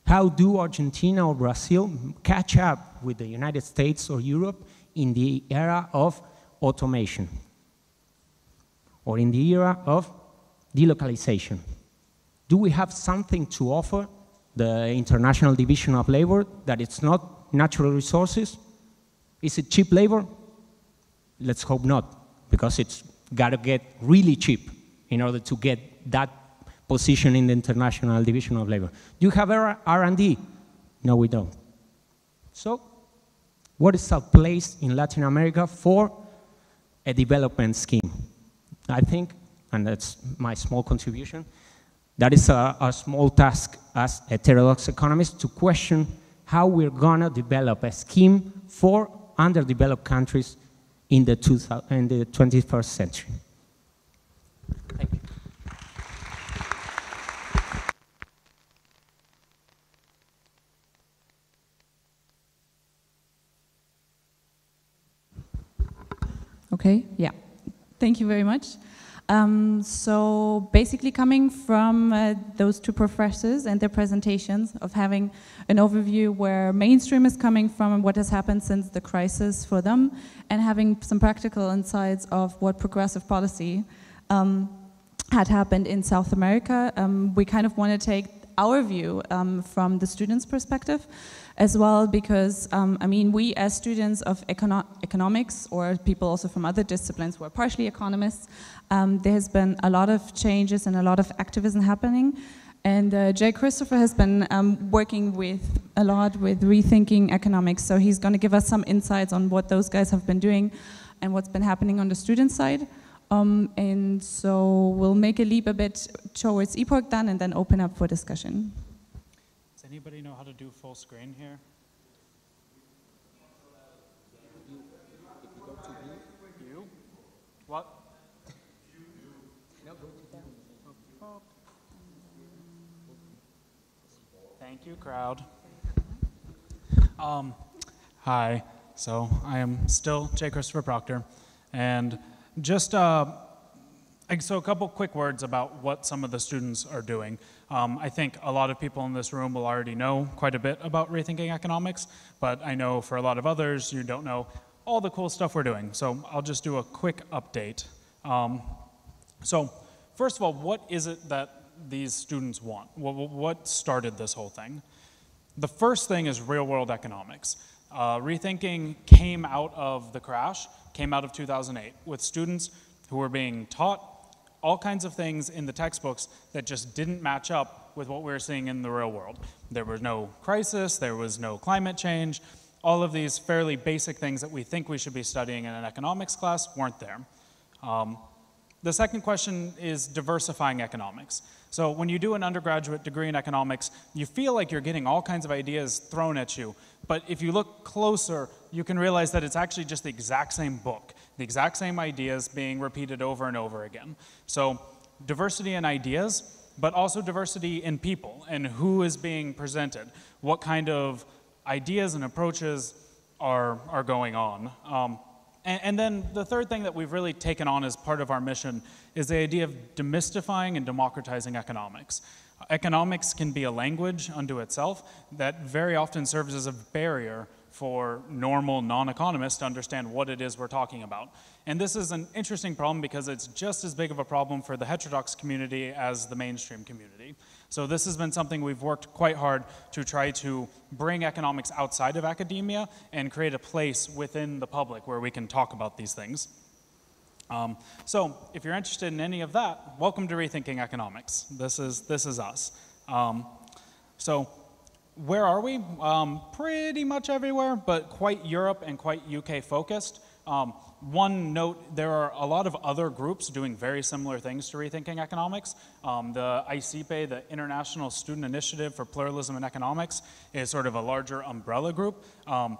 How do Argentina or Brazil catch up with the United States or Europe in the era of automation or in the era of delocalization? Do we have something to offer the International Division of Labor, that it's not natural resources? Is it cheap labor? Let's hope not, because it's got to get really cheap in order to get that position in the International Division of Labor. Do you have R&D? No, we don't. So, what is a place in Latin America for a development scheme? I think, and that's my small contribution, that is a, a small task as a heterodox economists to question how we're going to develop a scheme for underdeveloped countries in the, in the 21st century. Thank you. Okay, yeah. Thank you very much. Um, so basically coming from uh, those two professors and their presentations of having an overview where mainstream is coming from and what has happened since the crisis for them and having some practical insights of what progressive policy um, had happened in South America, um, we kind of want to take our view um, from the students' perspective as well because, um, I mean, we as students of econo economics or people also from other disciplines who are partially economists, um, there has been a lot of changes and a lot of activism happening. And uh, J. Christopher has been um, working with a lot with rethinking economics, so he's going to give us some insights on what those guys have been doing and what's been happening on the student side. Um, and so we'll make a leap a bit towards EPOG then and then open up for discussion. Anybody know how to do full screen here? You? What? Thank you, crowd. Um, hi, so I am still J. Christopher Proctor, and just uh, so a couple quick words about what some of the students are doing. Um, I think a lot of people in this room will already know quite a bit about rethinking economics, but I know for a lot of others you don't know all the cool stuff we're doing. So I'll just do a quick update. Um, so first of all, what is it that these students want? What, what started this whole thing? The first thing is real world economics. Uh, rethinking came out of the crash, came out of 2008, with students who were being taught all kinds of things in the textbooks that just didn't match up with what we were seeing in the real world. There was no crisis, there was no climate change, all of these fairly basic things that we think we should be studying in an economics class weren't there. Um, the second question is diversifying economics. So when you do an undergraduate degree in economics, you feel like you're getting all kinds of ideas thrown at you. But if you look closer, you can realize that it's actually just the exact same book, the exact same ideas being repeated over and over again. So diversity in ideas, but also diversity in people and who is being presented, what kind of ideas and approaches are, are going on. Um, and, and, then the third thing that we've really taken on as part of our mission is the idea of demystifying and democratizing economics. Economics can be a language unto itself that very often serves as a barrier for normal non economists to understand what it is we're talking about. And this is an interesting problem because it's just as big of a problem for the heterodox community as the mainstream community. So this has been something we've worked quite hard to try to bring economics outside of academia and create a place within the public where we can talk about these things. Um, so if you're interested in any of that, welcome to Rethinking Economics. This is, this is us. Um, so where are we? Um, pretty much everywhere, but quite Europe and quite UK focused. Um, one note, there are a lot of other groups doing very similar things to Rethinking Economics. Um, the ISIPE, the International Student Initiative for Pluralism and Economics, is sort of a larger umbrella group. Um,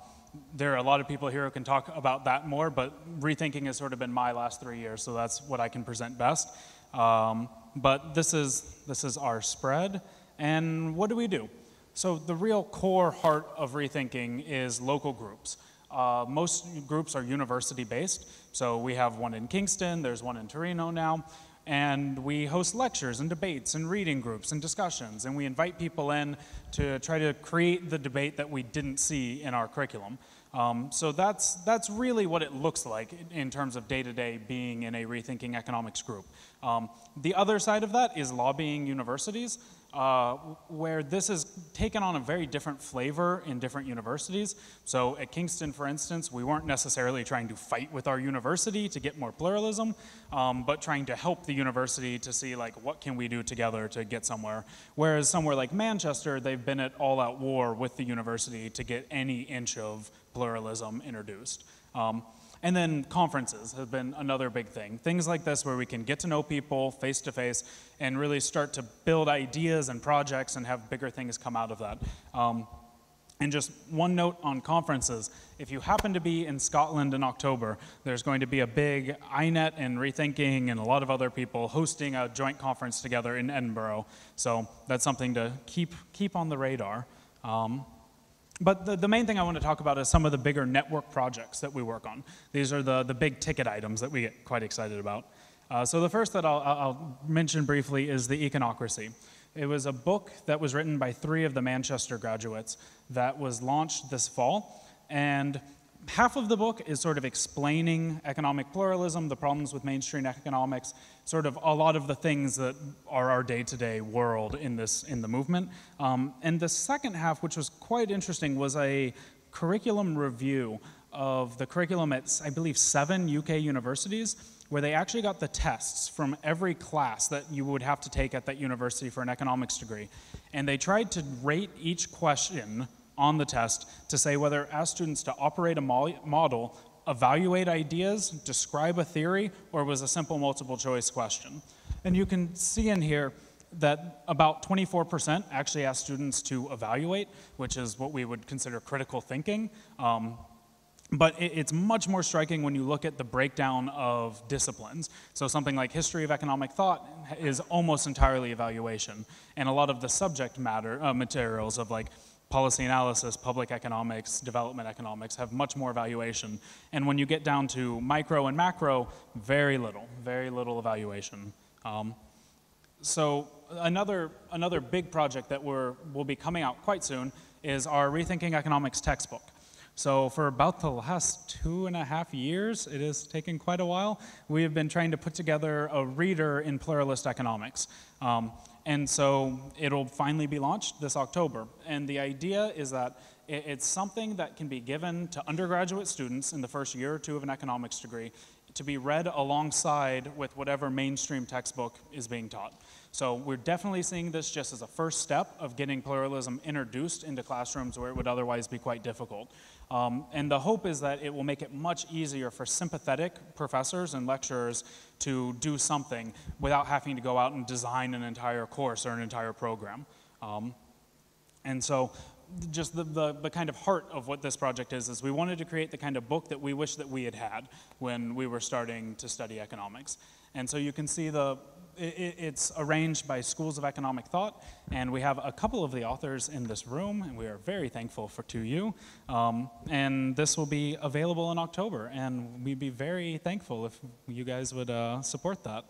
there are a lot of people here who can talk about that more, but rethinking has sort of been my last three years, so that's what I can present best. Um, but this is, this is our spread, and what do we do? So the real core heart of rethinking is local groups. Uh, most groups are university based. So we have one in Kingston, there's one in Torino now, and we host lectures and debates and reading groups and discussions, and we invite people in to try to create the debate that we didn't see in our curriculum. Um, so that's, that's really what it looks like in terms of day to day being in a rethinking economics group. Um, the other side of that is lobbying universities uh, where this has taken on a very different flavor in different universities. So at Kingston, for instance, we weren't necessarily trying to fight with our university to get more pluralism, um, but trying to help the university to see like what can we do together to get somewhere. Whereas somewhere like Manchester, they've been at all-out war with the university to get any inch of pluralism introduced. Um, and then conferences have been another big thing. Things like this where we can get to know people face to face and really start to build ideas and projects and have bigger things come out of that. Um, and just one note on conferences if you happen to be in Scotland in October, there's going to be a big INET and Rethinking and a lot of other people hosting a joint conference together in Edinburgh. So that's something to keep, keep on the radar. Um, but the, the main thing I want to talk about is some of the bigger network projects that we work on. These are the, the big ticket items that we get quite excited about. Uh, so the first that I'll, I'll mention briefly is the Econocracy. It was a book that was written by three of the Manchester graduates that was launched this fall. And half of the book is sort of explaining economic pluralism, the problems with mainstream economics, sort of a lot of the things that are our day-to-day world in this in the movement. Um, and the second half, which was quite interesting, was a curriculum review of the curriculum at I believe seven UK universities, where they actually got the tests from every class that you would have to take at that university for an economics degree, and they tried to rate each question on the test to say whether ask students to operate a model, evaluate ideas, describe a theory, or was a simple multiple choice question. And you can see in here that about 24% actually asked students to evaluate, which is what we would consider critical thinking. Um, but it's much more striking when you look at the breakdown of disciplines. So something like history of economic thought is almost entirely evaluation. And a lot of the subject matter uh, materials of like policy analysis, public economics, development economics have much more evaluation. And when you get down to micro and macro, very little, very little evaluation. Um, so another, another big project that we're, will be coming out quite soon is our Rethinking Economics textbook. So for about the last two and a half years, it has taken quite a while, we have been trying to put together a reader in pluralist economics. Um, and so it'll finally be launched this October. And the idea is that it's something that can be given to undergraduate students in the first year or two of an economics degree to be read alongside with whatever mainstream textbook is being taught. So we're definitely seeing this just as a first step of getting pluralism introduced into classrooms where it would otherwise be quite difficult. Um, and the hope is that it will make it much easier for sympathetic professors and lecturers to do something without having to go out and design an entire course or an entire program. Um, and so just the, the, the, kind of heart of what this project is, is we wanted to create the kind of book that we wish that we had had when we were starting to study economics. And so you can see the, it, it's arranged by schools of economic thought, and we have a couple of the authors in this room, and we are very thankful for to you. Um, and this will be available in October, and we'd be very thankful if you guys would uh, support that.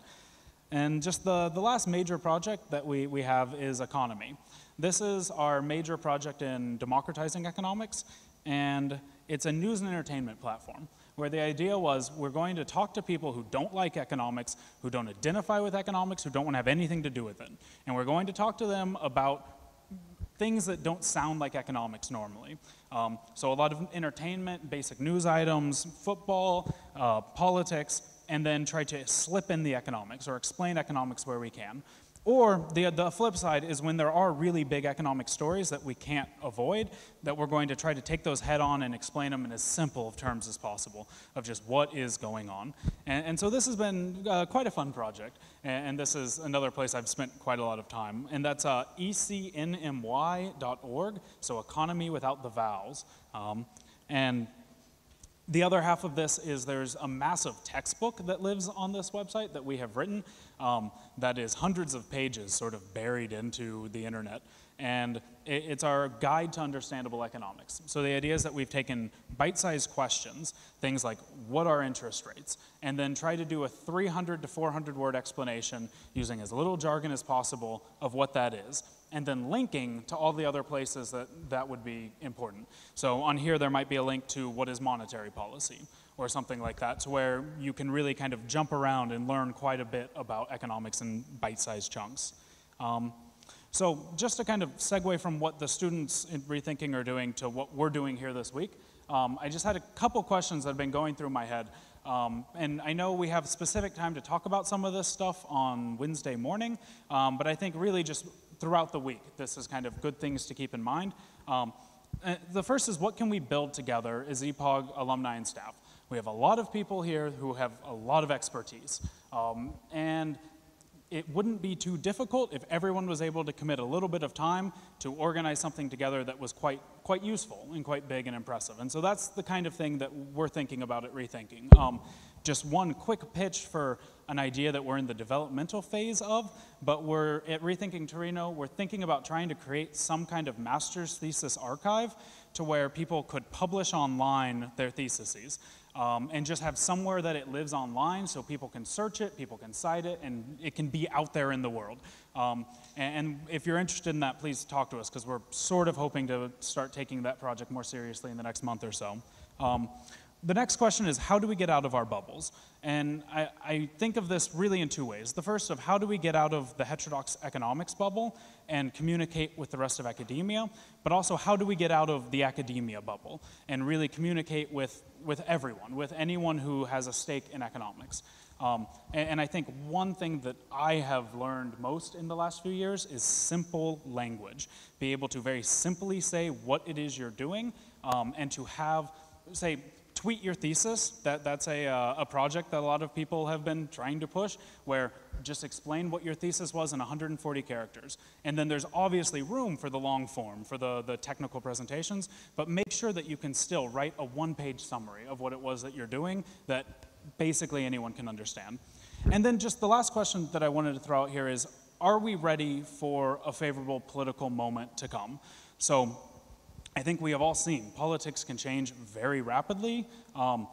And just the, the last major project that we, we have is economy. This is our major project in democratizing economics, and it's a news and entertainment platform where the idea was we're going to talk to people who don't like economics, who don't identify with economics, who don't want to have anything to do with it. And we're going to talk to them about things that don't sound like economics normally. Um, so a lot of entertainment, basic news items, football, uh, politics, and then try to slip in the economics or explain economics where we can. Or the, the flip side is when there are really big economic stories that we can't avoid, that we're going to try to take those head on and explain them in as simple of terms as possible of just what is going on. And, and so this has been uh, quite a fun project. And, and, this is another place I've spent quite a lot of time. And that's uh, ecnmy.org, so economy without the vowels. Um, and the other half of this is there's a massive textbook that lives on this website that we have written um, that is hundreds of pages sort of buried into the internet. And it's our guide to understandable economics. So the idea is that we've taken bite-sized questions, things like what are interest rates, and then try to do a 300 to 400 word explanation using as little jargon as possible of what that is, and then linking to all the other places that that would be important. So on here there might be a link to what is monetary policy, or something like that, to where you can really kind of jump around and learn quite a bit about economics in bite-sized chunks. Um, so just to kind of segue from what the students in Rethinking are doing to what we're doing here this week, um, I just had a couple questions that have been going through my head. Um, and I know we have specific time to talk about some of this stuff on Wednesday morning, um, but I think really just throughout the week, this is kind of good things to keep in mind. Um, uh, the first is what can we build together as EPOG alumni and staff? We have a lot of people here who have a lot of expertise. Um, and it wouldn't be too difficult if everyone was able to commit a little bit of time to organize something together that was quite, quite useful and quite big and impressive. And so that's the kind of thing that we're thinking about at Rethinking. Um, just one quick pitch for an idea that we're in the developmental phase of, but we're at Rethinking Torino, we're thinking about trying to create some kind of master's thesis archive to where people could publish online their theses um, and just have somewhere that it lives online so people can search it, people can cite it, and it can be out there in the world. Um, and, and, if you're interested in that, please talk to us because we're sort of hoping to start taking that project more seriously in the next month or so. Um, the next question is how do we get out of our bubbles? And I, I, think of this really in two ways. The first of how do we get out of the heterodox economics bubble and communicate with the rest of academia, but also how do we get out of the academia bubble and really communicate with, with everyone, with anyone who has a stake in economics. Um, and, and I think one thing that I have learned most in the last few years is simple language. Be able to very simply say what it is you're doing um, and to have, say, tweet your thesis. That, that's a, uh, a project that a lot of people have been trying to push, where just explain what your thesis was in 140 characters. And then there's obviously room for the long form, for the, the technical presentations, but make sure that you can still write a one-page summary of what it was that you're doing that basically anyone can understand. And then just the last question that I wanted to throw out here is, are we ready for a favorable political moment to come? So I think we have all seen politics can change very rapidly. Um,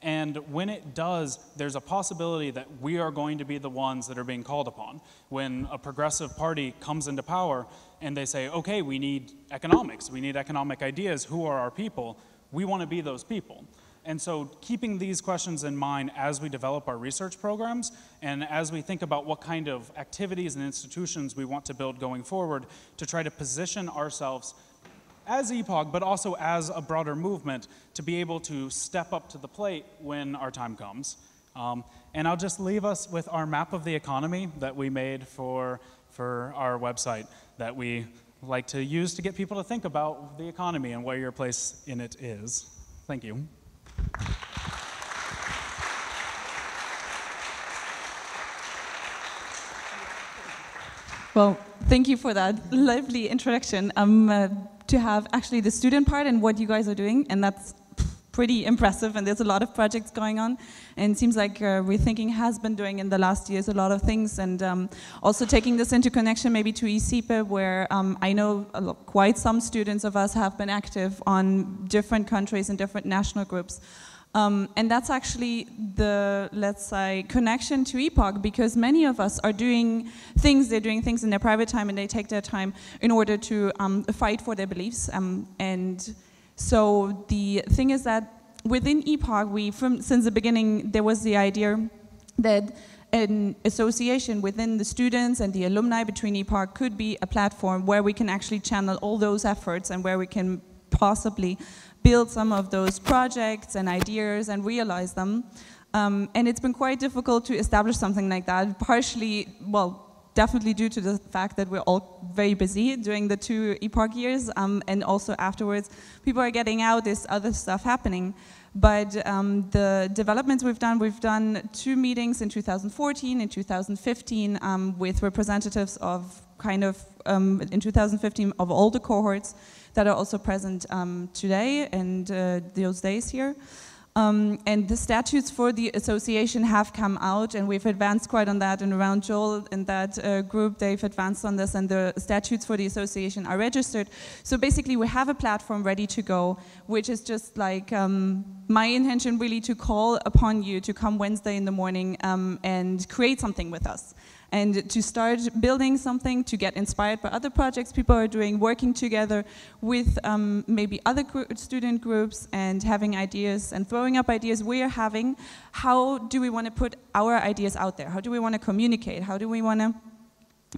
and when it does, there's a possibility that we are going to be the ones that are being called upon. When a progressive party comes into power and they say, okay, we need economics, we need economic ideas, who are our people? We want to be those people. And so keeping these questions in mind as we develop our research programs and as we think about what kind of activities and institutions we want to build going forward to try to position ourselves as EPOG, but also as a broader movement to be able to step up to the plate when our time comes. Um, and I'll just leave us with our map of the economy that we made for, for our website that we like to use to get people to think about the economy and where your place in it is. Thank you. Well, thank you for that lovely introduction. Um, uh, to have actually the student part and what you guys are doing, and that's pretty impressive. And there's a lot of projects going on, and it seems like uh, Rethinking has been doing in the last years a lot of things, and um, also taking this into connection maybe to ISIPE, where um, I know lot, quite some students of us have been active on different countries and different national groups. Um, and that's actually the, let's say, connection to EPOG because many of us are doing things, they're doing things in their private time and they take their time in order to um, fight for their beliefs. Um, and so the thing is that within EPOG, we, from, since the beginning, there was the idea that an association within the students and the alumni between Epoch could be a platform where we can actually channel all those efforts and where we can possibly build some of those projects and ideas and realize them. Um, and it's been quite difficult to establish something like that, partially, well, definitely due to the fact that we're all very busy during the two EPOG years, um, and also afterwards, people are getting out, there's other stuff happening. But um, the developments we've done, we've done two meetings in 2014 and 2015 um, with representatives of kind of, um, in 2015, of all the cohorts that are also present um, today and uh, those days here. Um, and the statutes for the association have come out, and we've advanced quite on that. And around Joel and that uh, group, they've advanced on this, and the statutes for the association are registered. So basically, we have a platform ready to go, which is just like um, my intention really to call upon you to come Wednesday in the morning um, and create something with us and to start building something, to get inspired by other projects people are doing, working together with um, maybe other gr student groups and having ideas and throwing up ideas we are having. How do we want to put our ideas out there? How do we want to communicate? How do we want to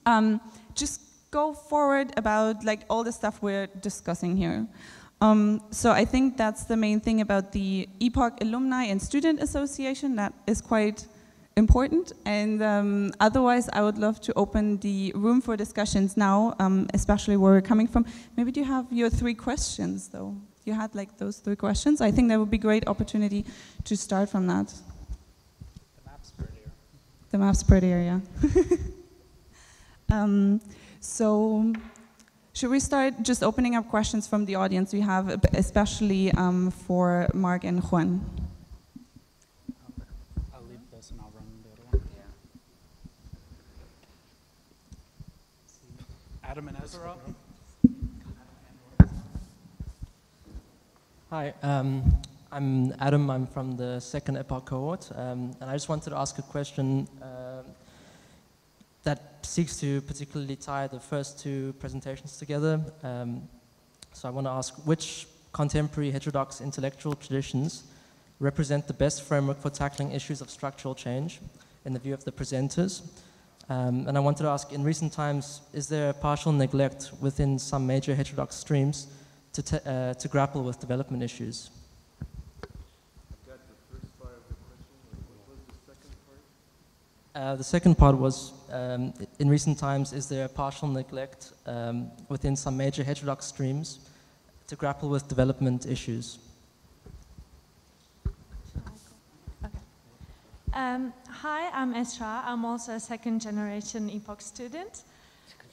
um, just go forward about like all the stuff we're discussing here? Um, so I think that's the main thing about the EPOG Alumni and Student Association that is quite important. And um, otherwise, I would love to open the room for discussions now, um, especially where we're coming from. Maybe do you have your three questions, though? You had like those three questions. I think that would be a great opportunity to start from that. The map's prettier. The map's prettier, yeah. um, so, should we start just opening up questions from the audience we have, especially um, for Marc and Juan? Adam and Esra. Hi, um, I'm Adam. I'm from the second EPOG cohort, um, and I just wanted to ask a question uh, that seeks to particularly tie the first two presentations together. Um, so I want to ask which contemporary heterodox intellectual traditions represent the best framework for tackling issues of structural change in the view of the presenters? Um, and I wanted to ask, in recent times, is there a partial neglect within some major heterodox streams to, uh, to grapple with development issues? Uh, the second part was, um, in recent times, is there a partial neglect um, within some major heterodox streams to grapple with development issues? Um, hi, I'm Esra. I'm also a second generation EPOG student.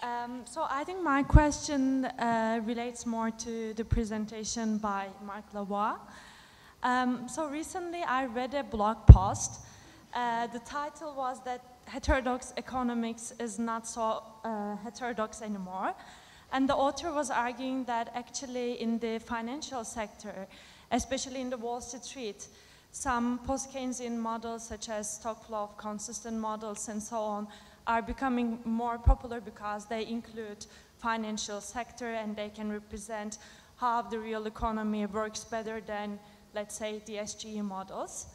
Um, so I think my question uh, relates more to the presentation by Marc Lavoie. Um, so recently I read a blog post. Uh, the title was that heterodox economics is not so uh, heterodox anymore. And the author was arguing that actually in the financial sector, especially in the Wall Street, some post-Keynesian models, such as stock flow of consistent models and so on, are becoming more popular because they include financial sector and they can represent how the real economy works better than, let's say, the SGE models.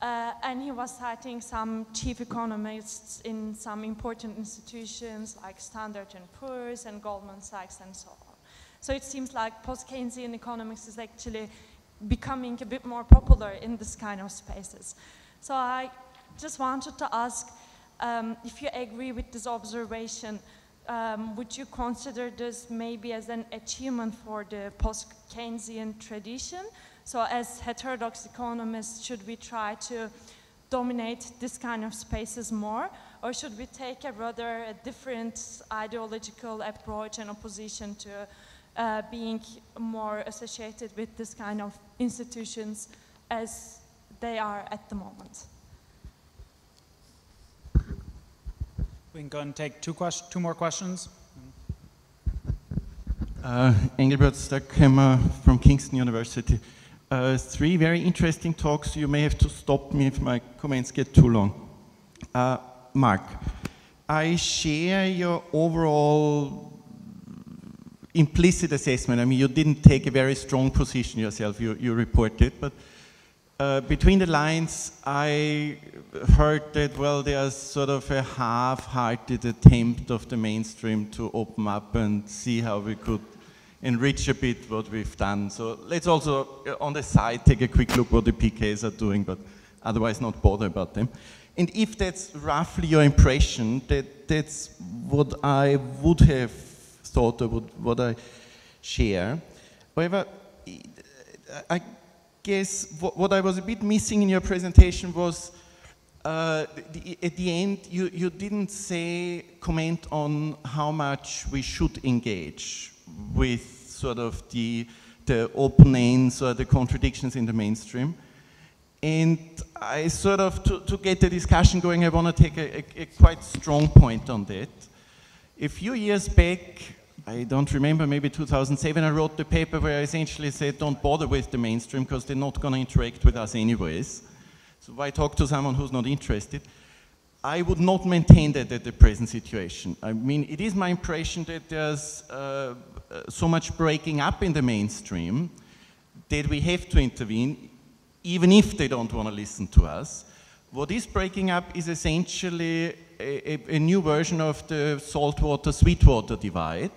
Uh, and he was citing some chief economists in some important institutions like Standard & Poor's and Goldman Sachs and so on. So it seems like post-Keynesian economics is actually becoming a bit more popular in this kind of spaces. So I just wanted to ask um, if you agree with this observation, um, would you consider this maybe as an achievement for the post-Keynesian tradition? So as heterodox economists, should we try to dominate this kind of spaces more? Or should we take a rather a different ideological approach and opposition to uh, being more associated with this kind of institutions as they are at the moment? We can go and take two, question, two more questions. Uh, Engelbert Stockhammer from Kingston University. Uh, three very interesting talks. You may have to stop me if my comments get too long. Uh, Marc, I share your overall implicit assessment. I mean, you didn't take a very strong position yourself, you, you reported, but uh, between the lines, I heard that, well, there's sort of a half-hearted attempt of the mainstream to open up and see how we could enrich a bit what we've done. So let's also, uh, on the side, take a quick look what the PKs are doing, but otherwise not bother about them. And if that's roughly your impression, that that's what I would have thought would, what I share. However, I guess what, I was a bit missing in your presentation was uh, at the end, you, you didn't say, comment on how much we should engage with sort of the, the open ends or the contradictions in the mainstream. And I sort of, to, to get the discussion going, I want to take a, a, a, quite strong point on that. A few years back, I don't remember, maybe 2007, I wrote the paper where I essentially said, don't bother with the mainstream because they're not going to interact with us anyways. So why talk to someone who's not interested? I would not maintain that at the present situation. I mean, it is my impression that there's uh, uh, so much breaking up in the mainstream that we have to intervene, even if they don't want to listen to us. What is breaking up is essentially a, a, a new version of the saltwater-sweetwater divide.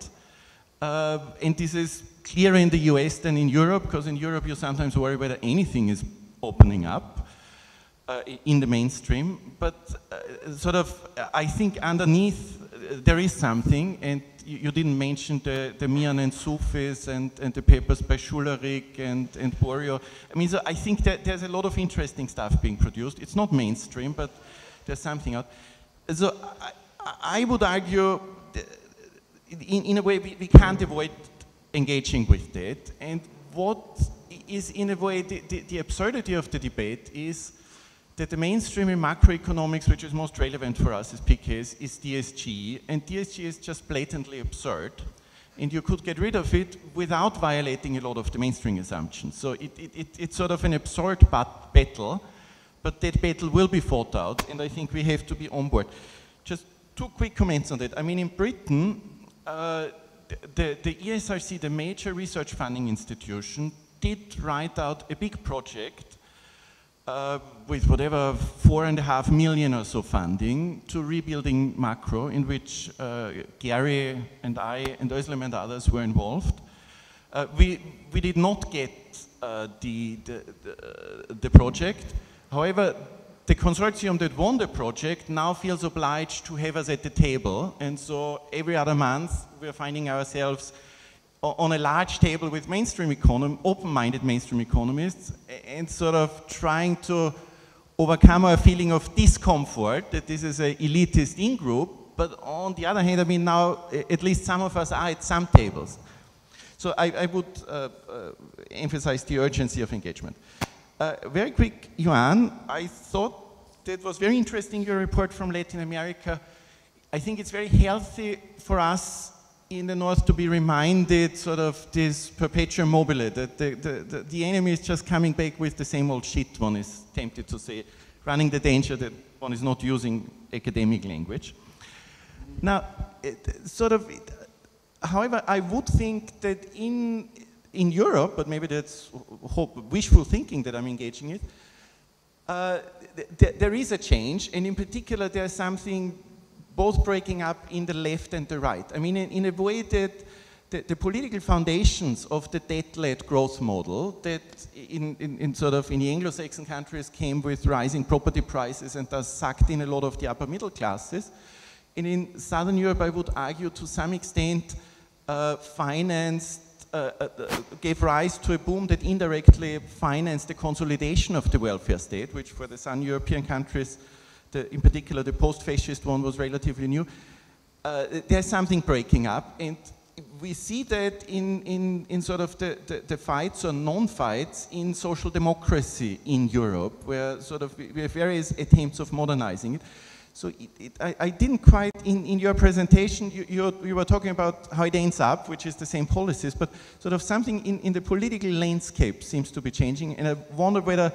Uh, and this is clearer in the US than in Europe, because in Europe you sometimes worry whether anything is opening up uh, in the mainstream. But uh, sort of, I think underneath uh, there is something, and you, you, didn't mention the, the Mian and Sufis and, and the papers by Schularick and, and Borio. I mean, so I think that there's a lot of interesting stuff being produced. It's not mainstream, but there's something out. So I, I would argue, in, in a way, we, we can't avoid engaging with that. And what is, in a way, the, the, the absurdity of the debate is that the mainstream in macroeconomics, which is most relevant for us as PKs, is DSG, and DSG is just blatantly absurd, and you could get rid of it without violating a lot of the mainstream assumptions. So it, it, it, it's sort of an absurd battle, but that battle will be fought out, and I think we have to be on board. Just two quick comments on that. I mean, in Britain, uh, the, the ESRC, the major research funding institution, did write out a big project uh, with whatever four and a half million or so funding to rebuilding macro, in which uh, Gary and I and Özlem and others were involved. Uh, we, we did not get uh, the, the, the, the, project. However, the consortium that won the project now feels obliged to have us at the table. And so every other month, we're finding ourselves on a large table with mainstream econom open-minded mainstream economists and sort of trying to overcome our feeling of discomfort that this is an elitist in-group, but on the other hand, I mean, now at least some of us are at some tables. So I, I would uh, uh, emphasize the urgency of engagement. Uh, very quick, Juan, I thought that was very interesting, your report from Latin America. I think it's very healthy for us in the north to be reminded sort of this perpetuum mobile, that the, the, the, the, enemy is just coming back with the same old shit, one is tempted to say, running the danger that one is not using academic language. Now, it, sort of, it, however, I would think that in, in Europe, but maybe that's hope, wishful thinking that I'm engaging in, uh, th there is a change, and in particular, there's something both breaking up in the left and the right. I mean, in, in a way that the, the political foundations of the debt-led growth model that in, in, in, sort of in the Anglo-Saxon countries came with rising property prices and thus sucked in a lot of the upper middle classes. And in Southern Europe, I would argue to some extent uh, financed, Uh, uh, uh, gave rise to a boom that indirectly financed the consolidation of the welfare state, which for the Southern European countries, the, in particular the post-fascist one was relatively new. Uh, there's something breaking up and we see that in, in, in sort of the, the, the fights or non-fights in social democracy in Europe, where sort of we have various attempts of modernizing it. So it, it, I, I, didn't quite, in, in your presentation, you, you, you, were talking about how it ends up, which is the same policies, but sort of something in, in the political landscape seems to be changing, and I wonder whether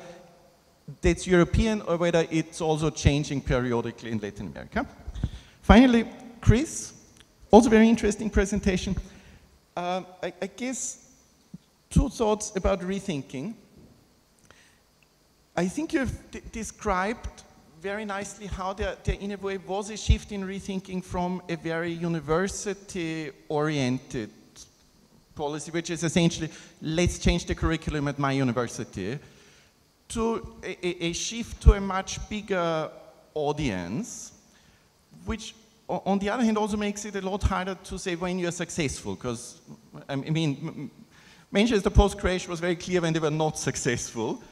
that's European or whether it's also changing periodically in Latin America. Finally, Chris, also very interesting presentation. Uh, I, I, guess two thoughts about rethinking. I think you've described very nicely how there, in a way, was a shift in rethinking from a very university-oriented policy, which is essentially, let's change the curriculum at my university, to a, a shift to a much bigger audience, which on the other hand, also makes it a lot harder to say when you're successful, because, I mean, Manchester post-crash was very clear when they were not successful.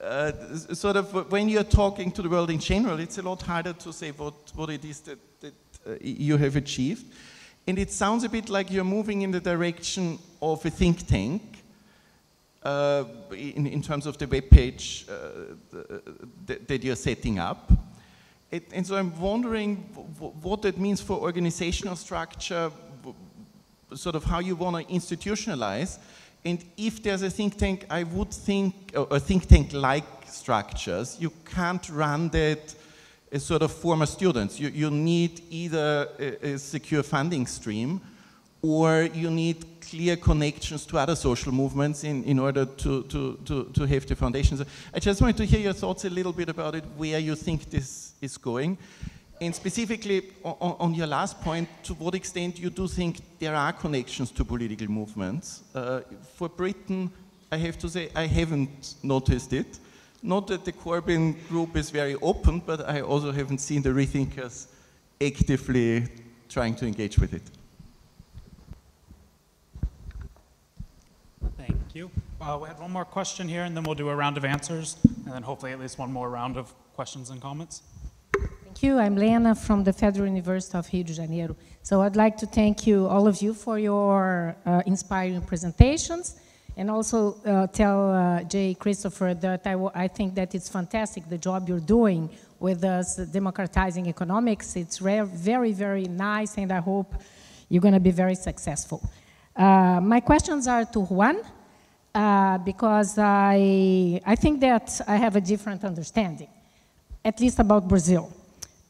Uh, sort of when you're talking to the world in general, it's a lot harder to say what, what it is that, that uh, you have achieved. And it sounds a bit like you're moving in the direction of a think tank uh, in, in, terms of the web page uh, that you're setting up. It, and so I'm wondering what that means for organizational structure, sort of how you want to institutionalize. And if there's a think tank, I would think, a think tank-like structures, you can't run that as sort of former students. You, you need either a, a secure funding stream or you need clear connections to other social movements in, in order to, to, to, to have the foundations. I just wanted to hear your thoughts a little bit about it, where you think this is going. And specifically on, on your last point, to what extent you do think there are connections to political movements. Uh, for Britain, I have to say I haven't noticed it. Not that the Corbyn group is very open, but I also haven't seen the rethinkers actively trying to engage with it. Thank you. Uh, we have one more question here, and then we'll do a round of answers, and then hopefully at least one more round of questions and comments. Thank you. I'm Lena from the Federal University of Rio de Janeiro. So I'd like to thank you, all of you, for your uh, inspiring presentations, and also uh, tell uh, J. Christopher that I, I think that it's fantastic the job you're doing with us democratizing economics. It's very, very nice, and I hope you're going to be very successful. Uh, my questions are to Juan uh, because I, I think that I have a different understanding, at least about Brazil.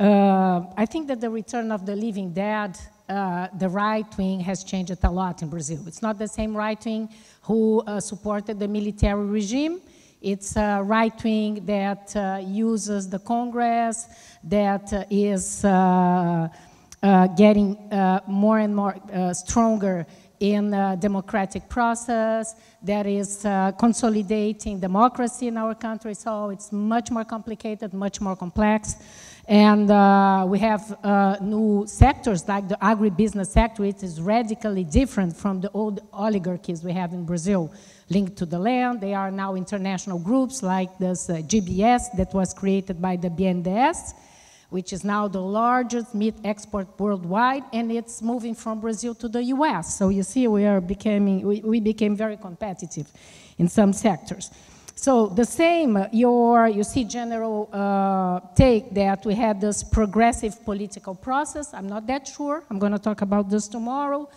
Uh, I think that the return of the living dead, uh, the right wing has changed a lot in Brazil. It's not the same right wing who uh, supported the military regime. It's a right wing that uh, uses the Congress, that uh, is getting more and more stronger in the democratic process that is uh, consolidating democracy in our country. So it's much more complicated, much more complex. And uh, we have uh, new sectors like the agribusiness sector, it is radically different from the old oligarchies we have in Brazil linked to the land. They are now international groups like this uh, JBS that was created by the BNDES which is now the largest meat export worldwide, and it's moving from Brazil to the US. So you see, we are becoming, we, we became very competitive in some sectors. So the same, your, you see general uh, take that we had this progressive political process. I'm not that sure. I'm going to talk about this tomorrow.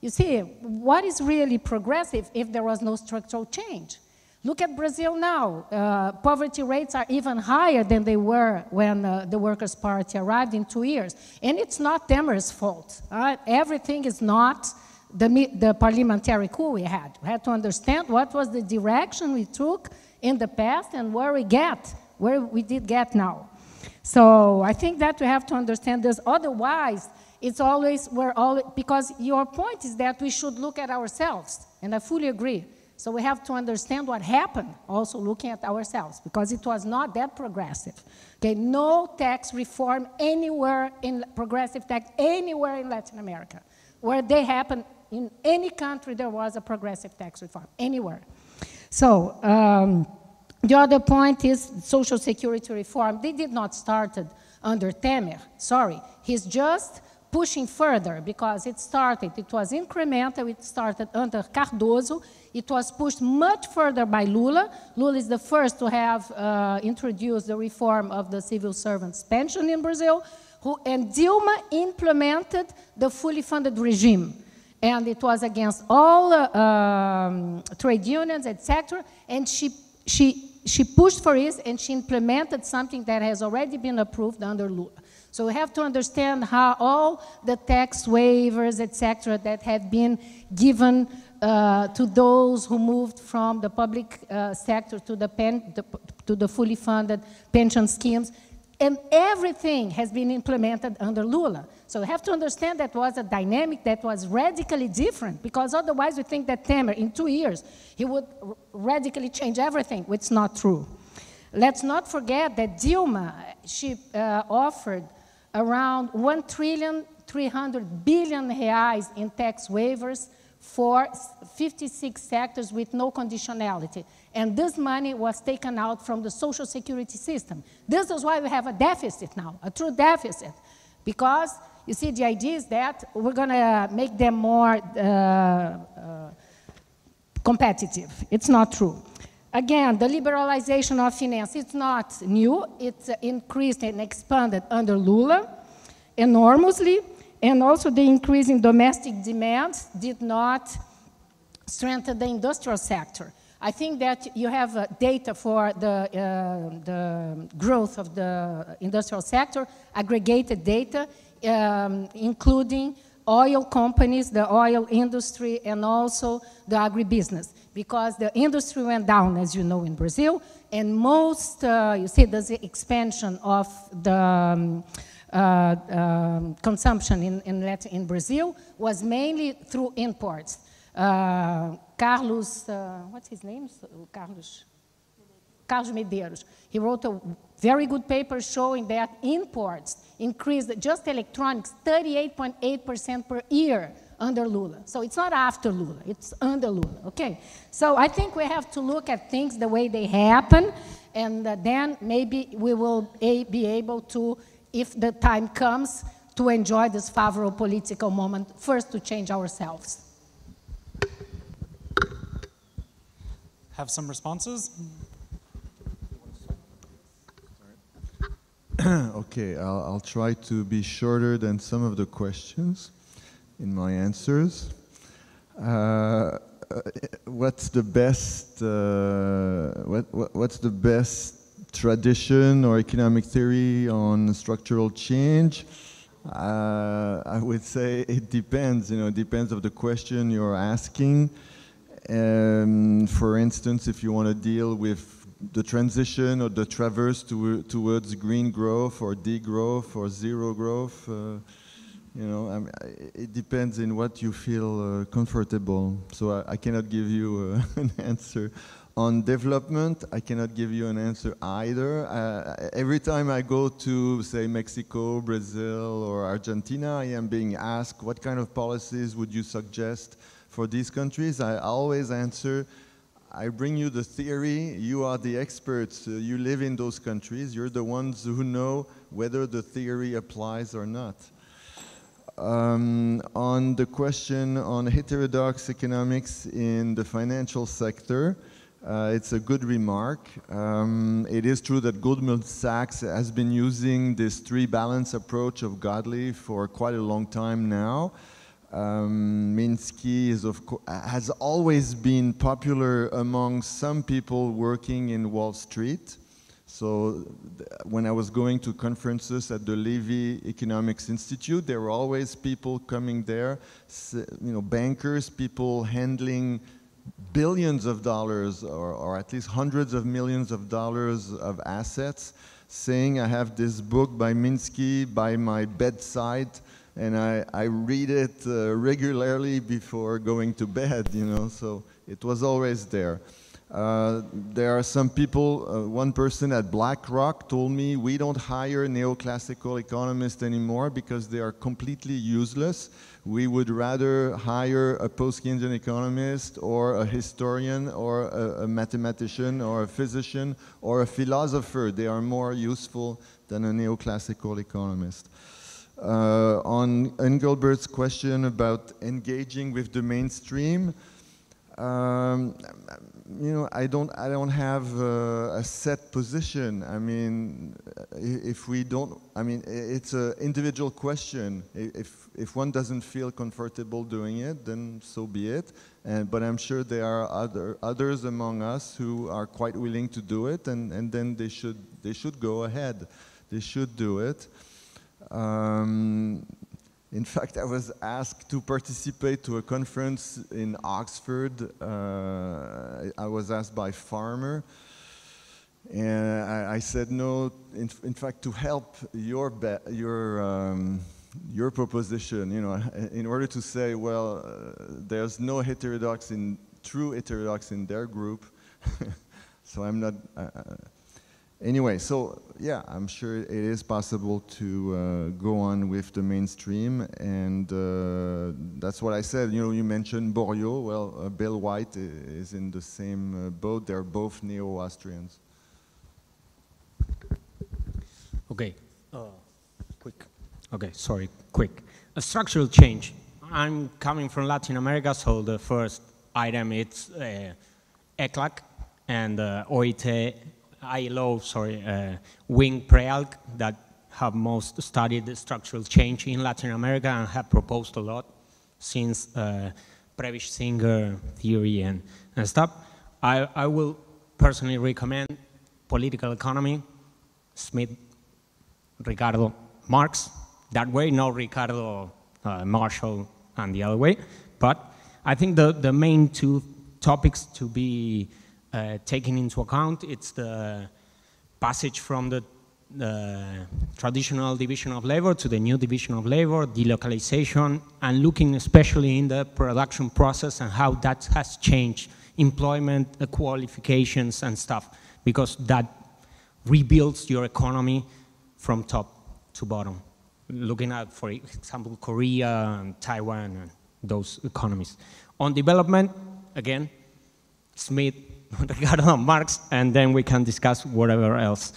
You see, what is really progressive if there was no structural change? Look at Brazil now. Uh, poverty rates are even higher than they were when uh, the Workers' Party arrived in two years. And it's not Temer's fault. Everything is not the, the parliamentary coup we had. We had to understand what was the direction we took in the past and where we get, where we did get now. So I think that we have to understand this. Otherwise, it's always, we're all, because your point is that we should look at ourselves, and I fully agree. So we have to understand what happened, also looking at ourselves, because it was not that progressive. Okay, no tax reform anywhere in progressive tax anywhere in Latin America. Where they happen, in any country there was a progressive tax reform, anywhere. So, um, the other point is social security reform. They did not start under Temer, sorry. He's just pushing further because it started, it was incremental, it started under Cardoso, it was pushed much further by Lula. Lula is the first to have uh, introduced the reform of the civil servants pension in Brazil, who, and Dilma implemented the fully funded regime. And it was against all uh, um, trade unions, etc. And she, she, she pushed for it and she implemented something that has already been approved under Lula. So we have to understand how all the tax waivers, etc., that have been given uh, to those who moved from the public uh, sector to the, pen, the, to the fully funded pension schemes, and everything has been implemented under Lula. So we have to understand that was a dynamic that was radically different, because otherwise we think that Temer, in two years, he would radically change everything, which is not true. Let's not forget that Dilma, she uh, offered around 1 trillion 300 billion reais in tax waivers for 56 sectors with no conditionality. And this money was taken out from the social security system. This is why we have a deficit now, a true deficit. Because, you see, the idea is that we're going to make them more uh, uh, competitive. It's not true. Again, the liberalization of finance, it's not new. It's increased and expanded under Lula enormously. And also the increase in domestic demand did not strengthen the industrial sector. I think that you have uh, data for the, uh, the growth of the industrial sector, aggregated data, um, including oil companies, the oil industry, and also the agribusiness because the industry went down, as you know, in Brazil, and most, uh, you see, the expansion of the um, uh, um, consumption in, in, in Brazil was mainly through imports. Uh, Carlos, uh, what's his name? Carlos. Carlos Medeiros. He wrote a very good paper showing that imports increased, just electronics, 38.8% per year under Lula. So it's not after Lula, it's under Lula, okay? So I think we have to look at things the way they happen, and uh, then maybe we will be able to, if the time comes, to enjoy this favorable political moment, first to change ourselves. Have some responses? okay, I'll, I'll, try to be shorter than some of the questions in my answers. Uh, what's the best uh, what, what, what's the best tradition or economic theory on structural change? Uh, I would say it depends. You know, it depends of the question you're asking. Um, for instance, if you want to deal with the transition or the traverse to, towards green growth or degrowth or zero growth, uh, you know, I mean, it depends in what you feel uh, comfortable. So I, I, cannot give you uh, an answer. On development, I cannot give you an answer either. Every time I go to, say, Mexico, Brazil, or Argentina, I am being asked, what kind of policies would you suggest for these countries? I always answer, I bring you the theory, you are the experts, uh, you live in those countries, you're the ones who know whether the theory applies or not. Um, on the question on heterodox economics in the financial sector, uh, it's a good remark. Um, it is true that Goldman Sachs has been using this three balance approach of Godley for quite a long time now. Um, Minsky is of has always been popular among some people working in Wall Street. So when I was going to conferences at the Levy Economics Institute, there were always people coming there, you know, bankers, people handling billions of dollars or, or at least hundreds of millions of dollars of assets, saying I have this book by Minsky by my bedside and I, I read it uh, regularly before going to bed, you know, so it was always there. Uh, there are some people, uh, one person at BlackRock told me we don't hire neoclassical economists anymore because they are completely useless. We would rather hire a post-Keynesian economist or a historian or a, a mathematician or a physician or a philosopher. They are more useful than a neoclassical economist. Uh, on Engelbert's question about engaging with the mainstream, um, you know, I don't, I don't have uh, a set position. I mean, if we don't, I mean, it's an individual question. If, if one doesn't feel comfortable doing it, then so be it. And, but I'm sure there are other, others among us who are quite willing to do it, and, and then they should, they should go ahead. They should do it. Um, in fact, I was asked to participate to a conference in Oxford. Uh, I was asked by Farmer. And I, I said no, in, in, fact, to help your, your, um, your proposition, you know, in order to say, well, uh, there's no heterodox in, true heterodox in their group. so I'm not, uh, anyway, so yeah, I'm sure it is possible to uh, go on with the mainstream, and uh, that's what I said. You know, you mentioned Borio. Well, uh, Bill White is in the same uh, boat. They're both neo-Austrians. Okay, uh, quick. Okay, sorry, quick. A structural change. I'm coming from Latin America, so the first item is uh, ECLAC and OIT ILO, sorry, uh, Wing Prealc that have most studied the structural change in Latin America and have proposed a lot since uh, Singer theory and, and stuff. I, I will personally recommend political economy, Smith, Ricardo, Marx, that way, no Ricardo, uh, Marshall, and the other way. But I think the, the main two topics to be uh, taken into account. It's the passage from the, traditional division of labor to the new division of labor, delocalization, and looking especially in the production process and how that has changed employment, qualifications, and stuff, because that rebuilds your economy from top to bottom. Looking at, for example, Korea and Taiwan and those economies. On development, again, Smith Ricardo Marx, and then we can discuss whatever else.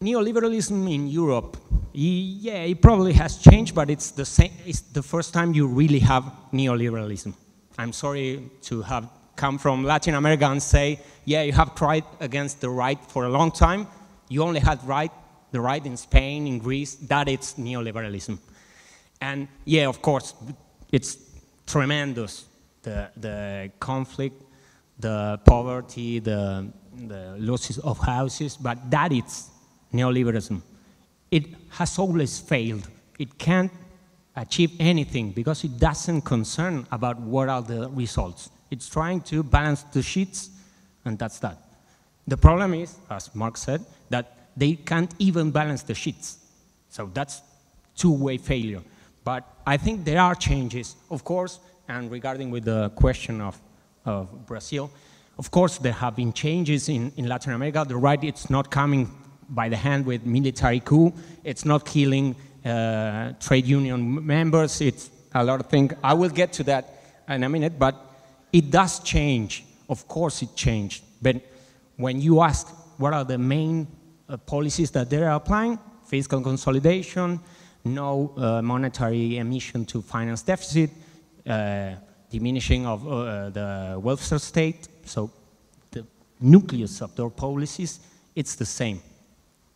Neoliberalism in Europe, yeah, it probably has changed, but it's the same. It's the first time you really have neoliberalism. I'm sorry to have come from Latin America and say, yeah, you have tried against the right for a long time. You only had right, the right in Spain, in Greece. That is neoliberalism. And yeah, of course, it's tremendous the the conflict the poverty, the, the losses of houses, but that is neoliberalism. It has always failed. It can't achieve anything because it doesn't concern about what are the results. It's trying to balance the sheets, and that's that. The problem is, as Marc said, that they can't even balance the sheets. So that's two-way failure. But I think there are changes, of course, and regarding with the question of of Brazil. Of course, there have been changes in, in Latin America. The right, it's not coming by the hand with military coup. It's not killing uh, trade union members. It's a lot of things. I will get to that in a minute, but it does change. Of course, it changed. But when you ask what are the main uh, policies that they're applying, fiscal consolidation, no uh, monetary emission to finance deficit, uh, diminishing of uh, the welfare state. So the nucleus of their policies, it's the same.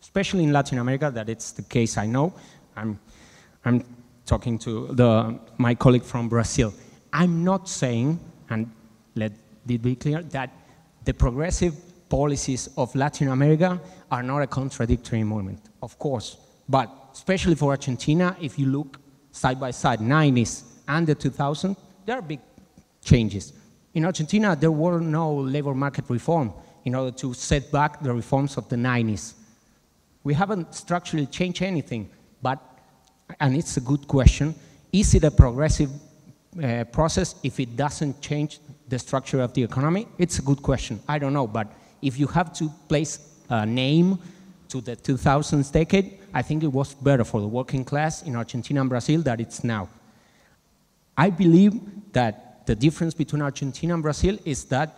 Especially in Latin America, that it's the case I know. I'm, I'm talking to the, my colleague from Brazil. I'm not saying, and let it be clear, that the progressive policies of Latin America are not a contradictory movement, of course. But especially for Argentina, if you look side by side, 90s and the 2000s, there are big changes. In Argentina, there were no labor market reform in order to set back the reforms of the 90s. We haven't structurally changed anything, but and it's a good question. Is it a progressive uh, process if it doesn't change the structure of the economy? It's a good question. I don't know, but if you have to place a name to the 2000s decade, I think it was better for the working class in Argentina and Brazil than it's now. I believe that the difference between Argentina and Brazil is that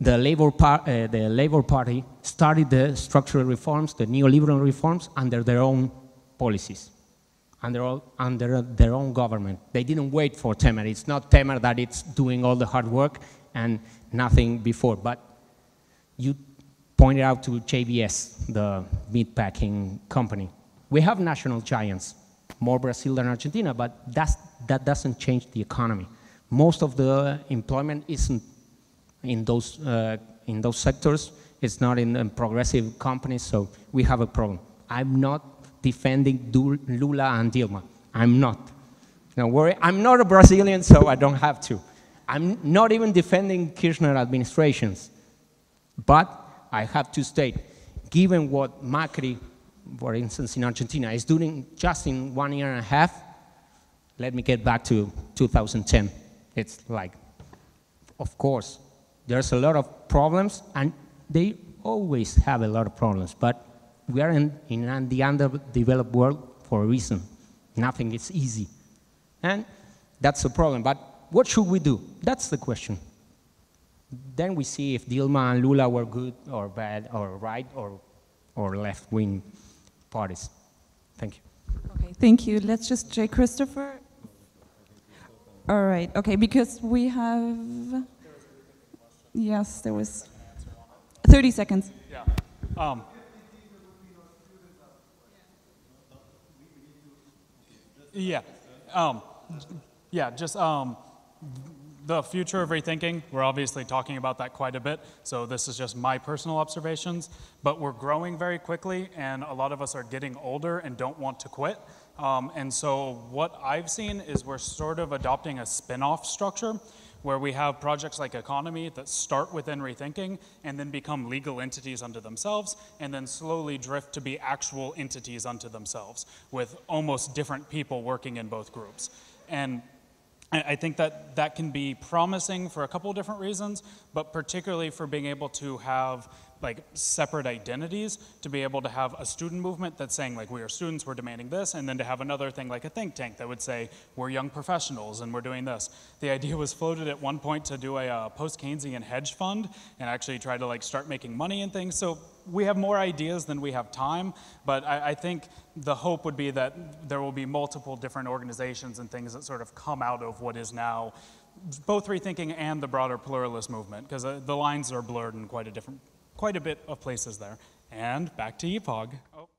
the Labor, uh, the Labor Party started the structural reforms, the neoliberal reforms, under their own policies, under, all, under their own government. They didn't wait for Temer. It's not Temer that it's doing all the hard work and nothing before. But you pointed out to JBS, the meatpacking company. We have national giants, more Brazil than Argentina, but that doesn't change the economy. Most of the employment isn't in those, uh, in those sectors. It's not in, in, progressive companies, so we have a problem. I'm not defending Lula and Dilma. I'm not. Don't worry, I'm not a Brazilian, so I don't have to. I'm not even defending Kirchner administrations. But I have to state, given what Macri, for instance, in Argentina, is doing just in one year and a half, let me get back to 2010. It's like, of course, there's a lot of problems, and they always have a lot of problems, but we are in, in the underdeveloped world for a reason. Nothing is easy. And that's the problem. But what should we do? That's the question. Then we see if Dilma and Lula were good or bad or right or, or left-wing parties. Thank you. Okay, thank you. Let's just check Christopher. All right, okay, because we have Yes, there was 30 seconds. Yeah. Um, yeah. Um, yeah, just um, the future of rethinking, we're obviously talking about that quite a bit, so this is just my personal observations, but we're growing very quickly, and a lot of us are getting older and don't want to quit. Um, and so what I've seen is we're sort of adopting a spin-off structure where we have projects like Economy that start within rethinking and then become legal entities unto themselves and then slowly drift to be actual entities unto themselves with almost different people working in both groups. And I think that that can be promising for a couple different reasons, but particularly for being able to have like separate identities to be able to have a student movement that's saying like we are students, we're demanding this, and then to have another thing like a think tank that would say we're young professionals and we're doing this. The idea was floated at one point to do a uh, post-Keynesian hedge fund and actually try to like start making money and things. So we have more ideas than we have time, but I, I think the hope would be that there will be multiple different organizations and things that sort of come out of what is now both rethinking and the broader pluralist movement, because uh, the lines are blurred in quite a different quite a bit of places there. And back to EPOG. Oh.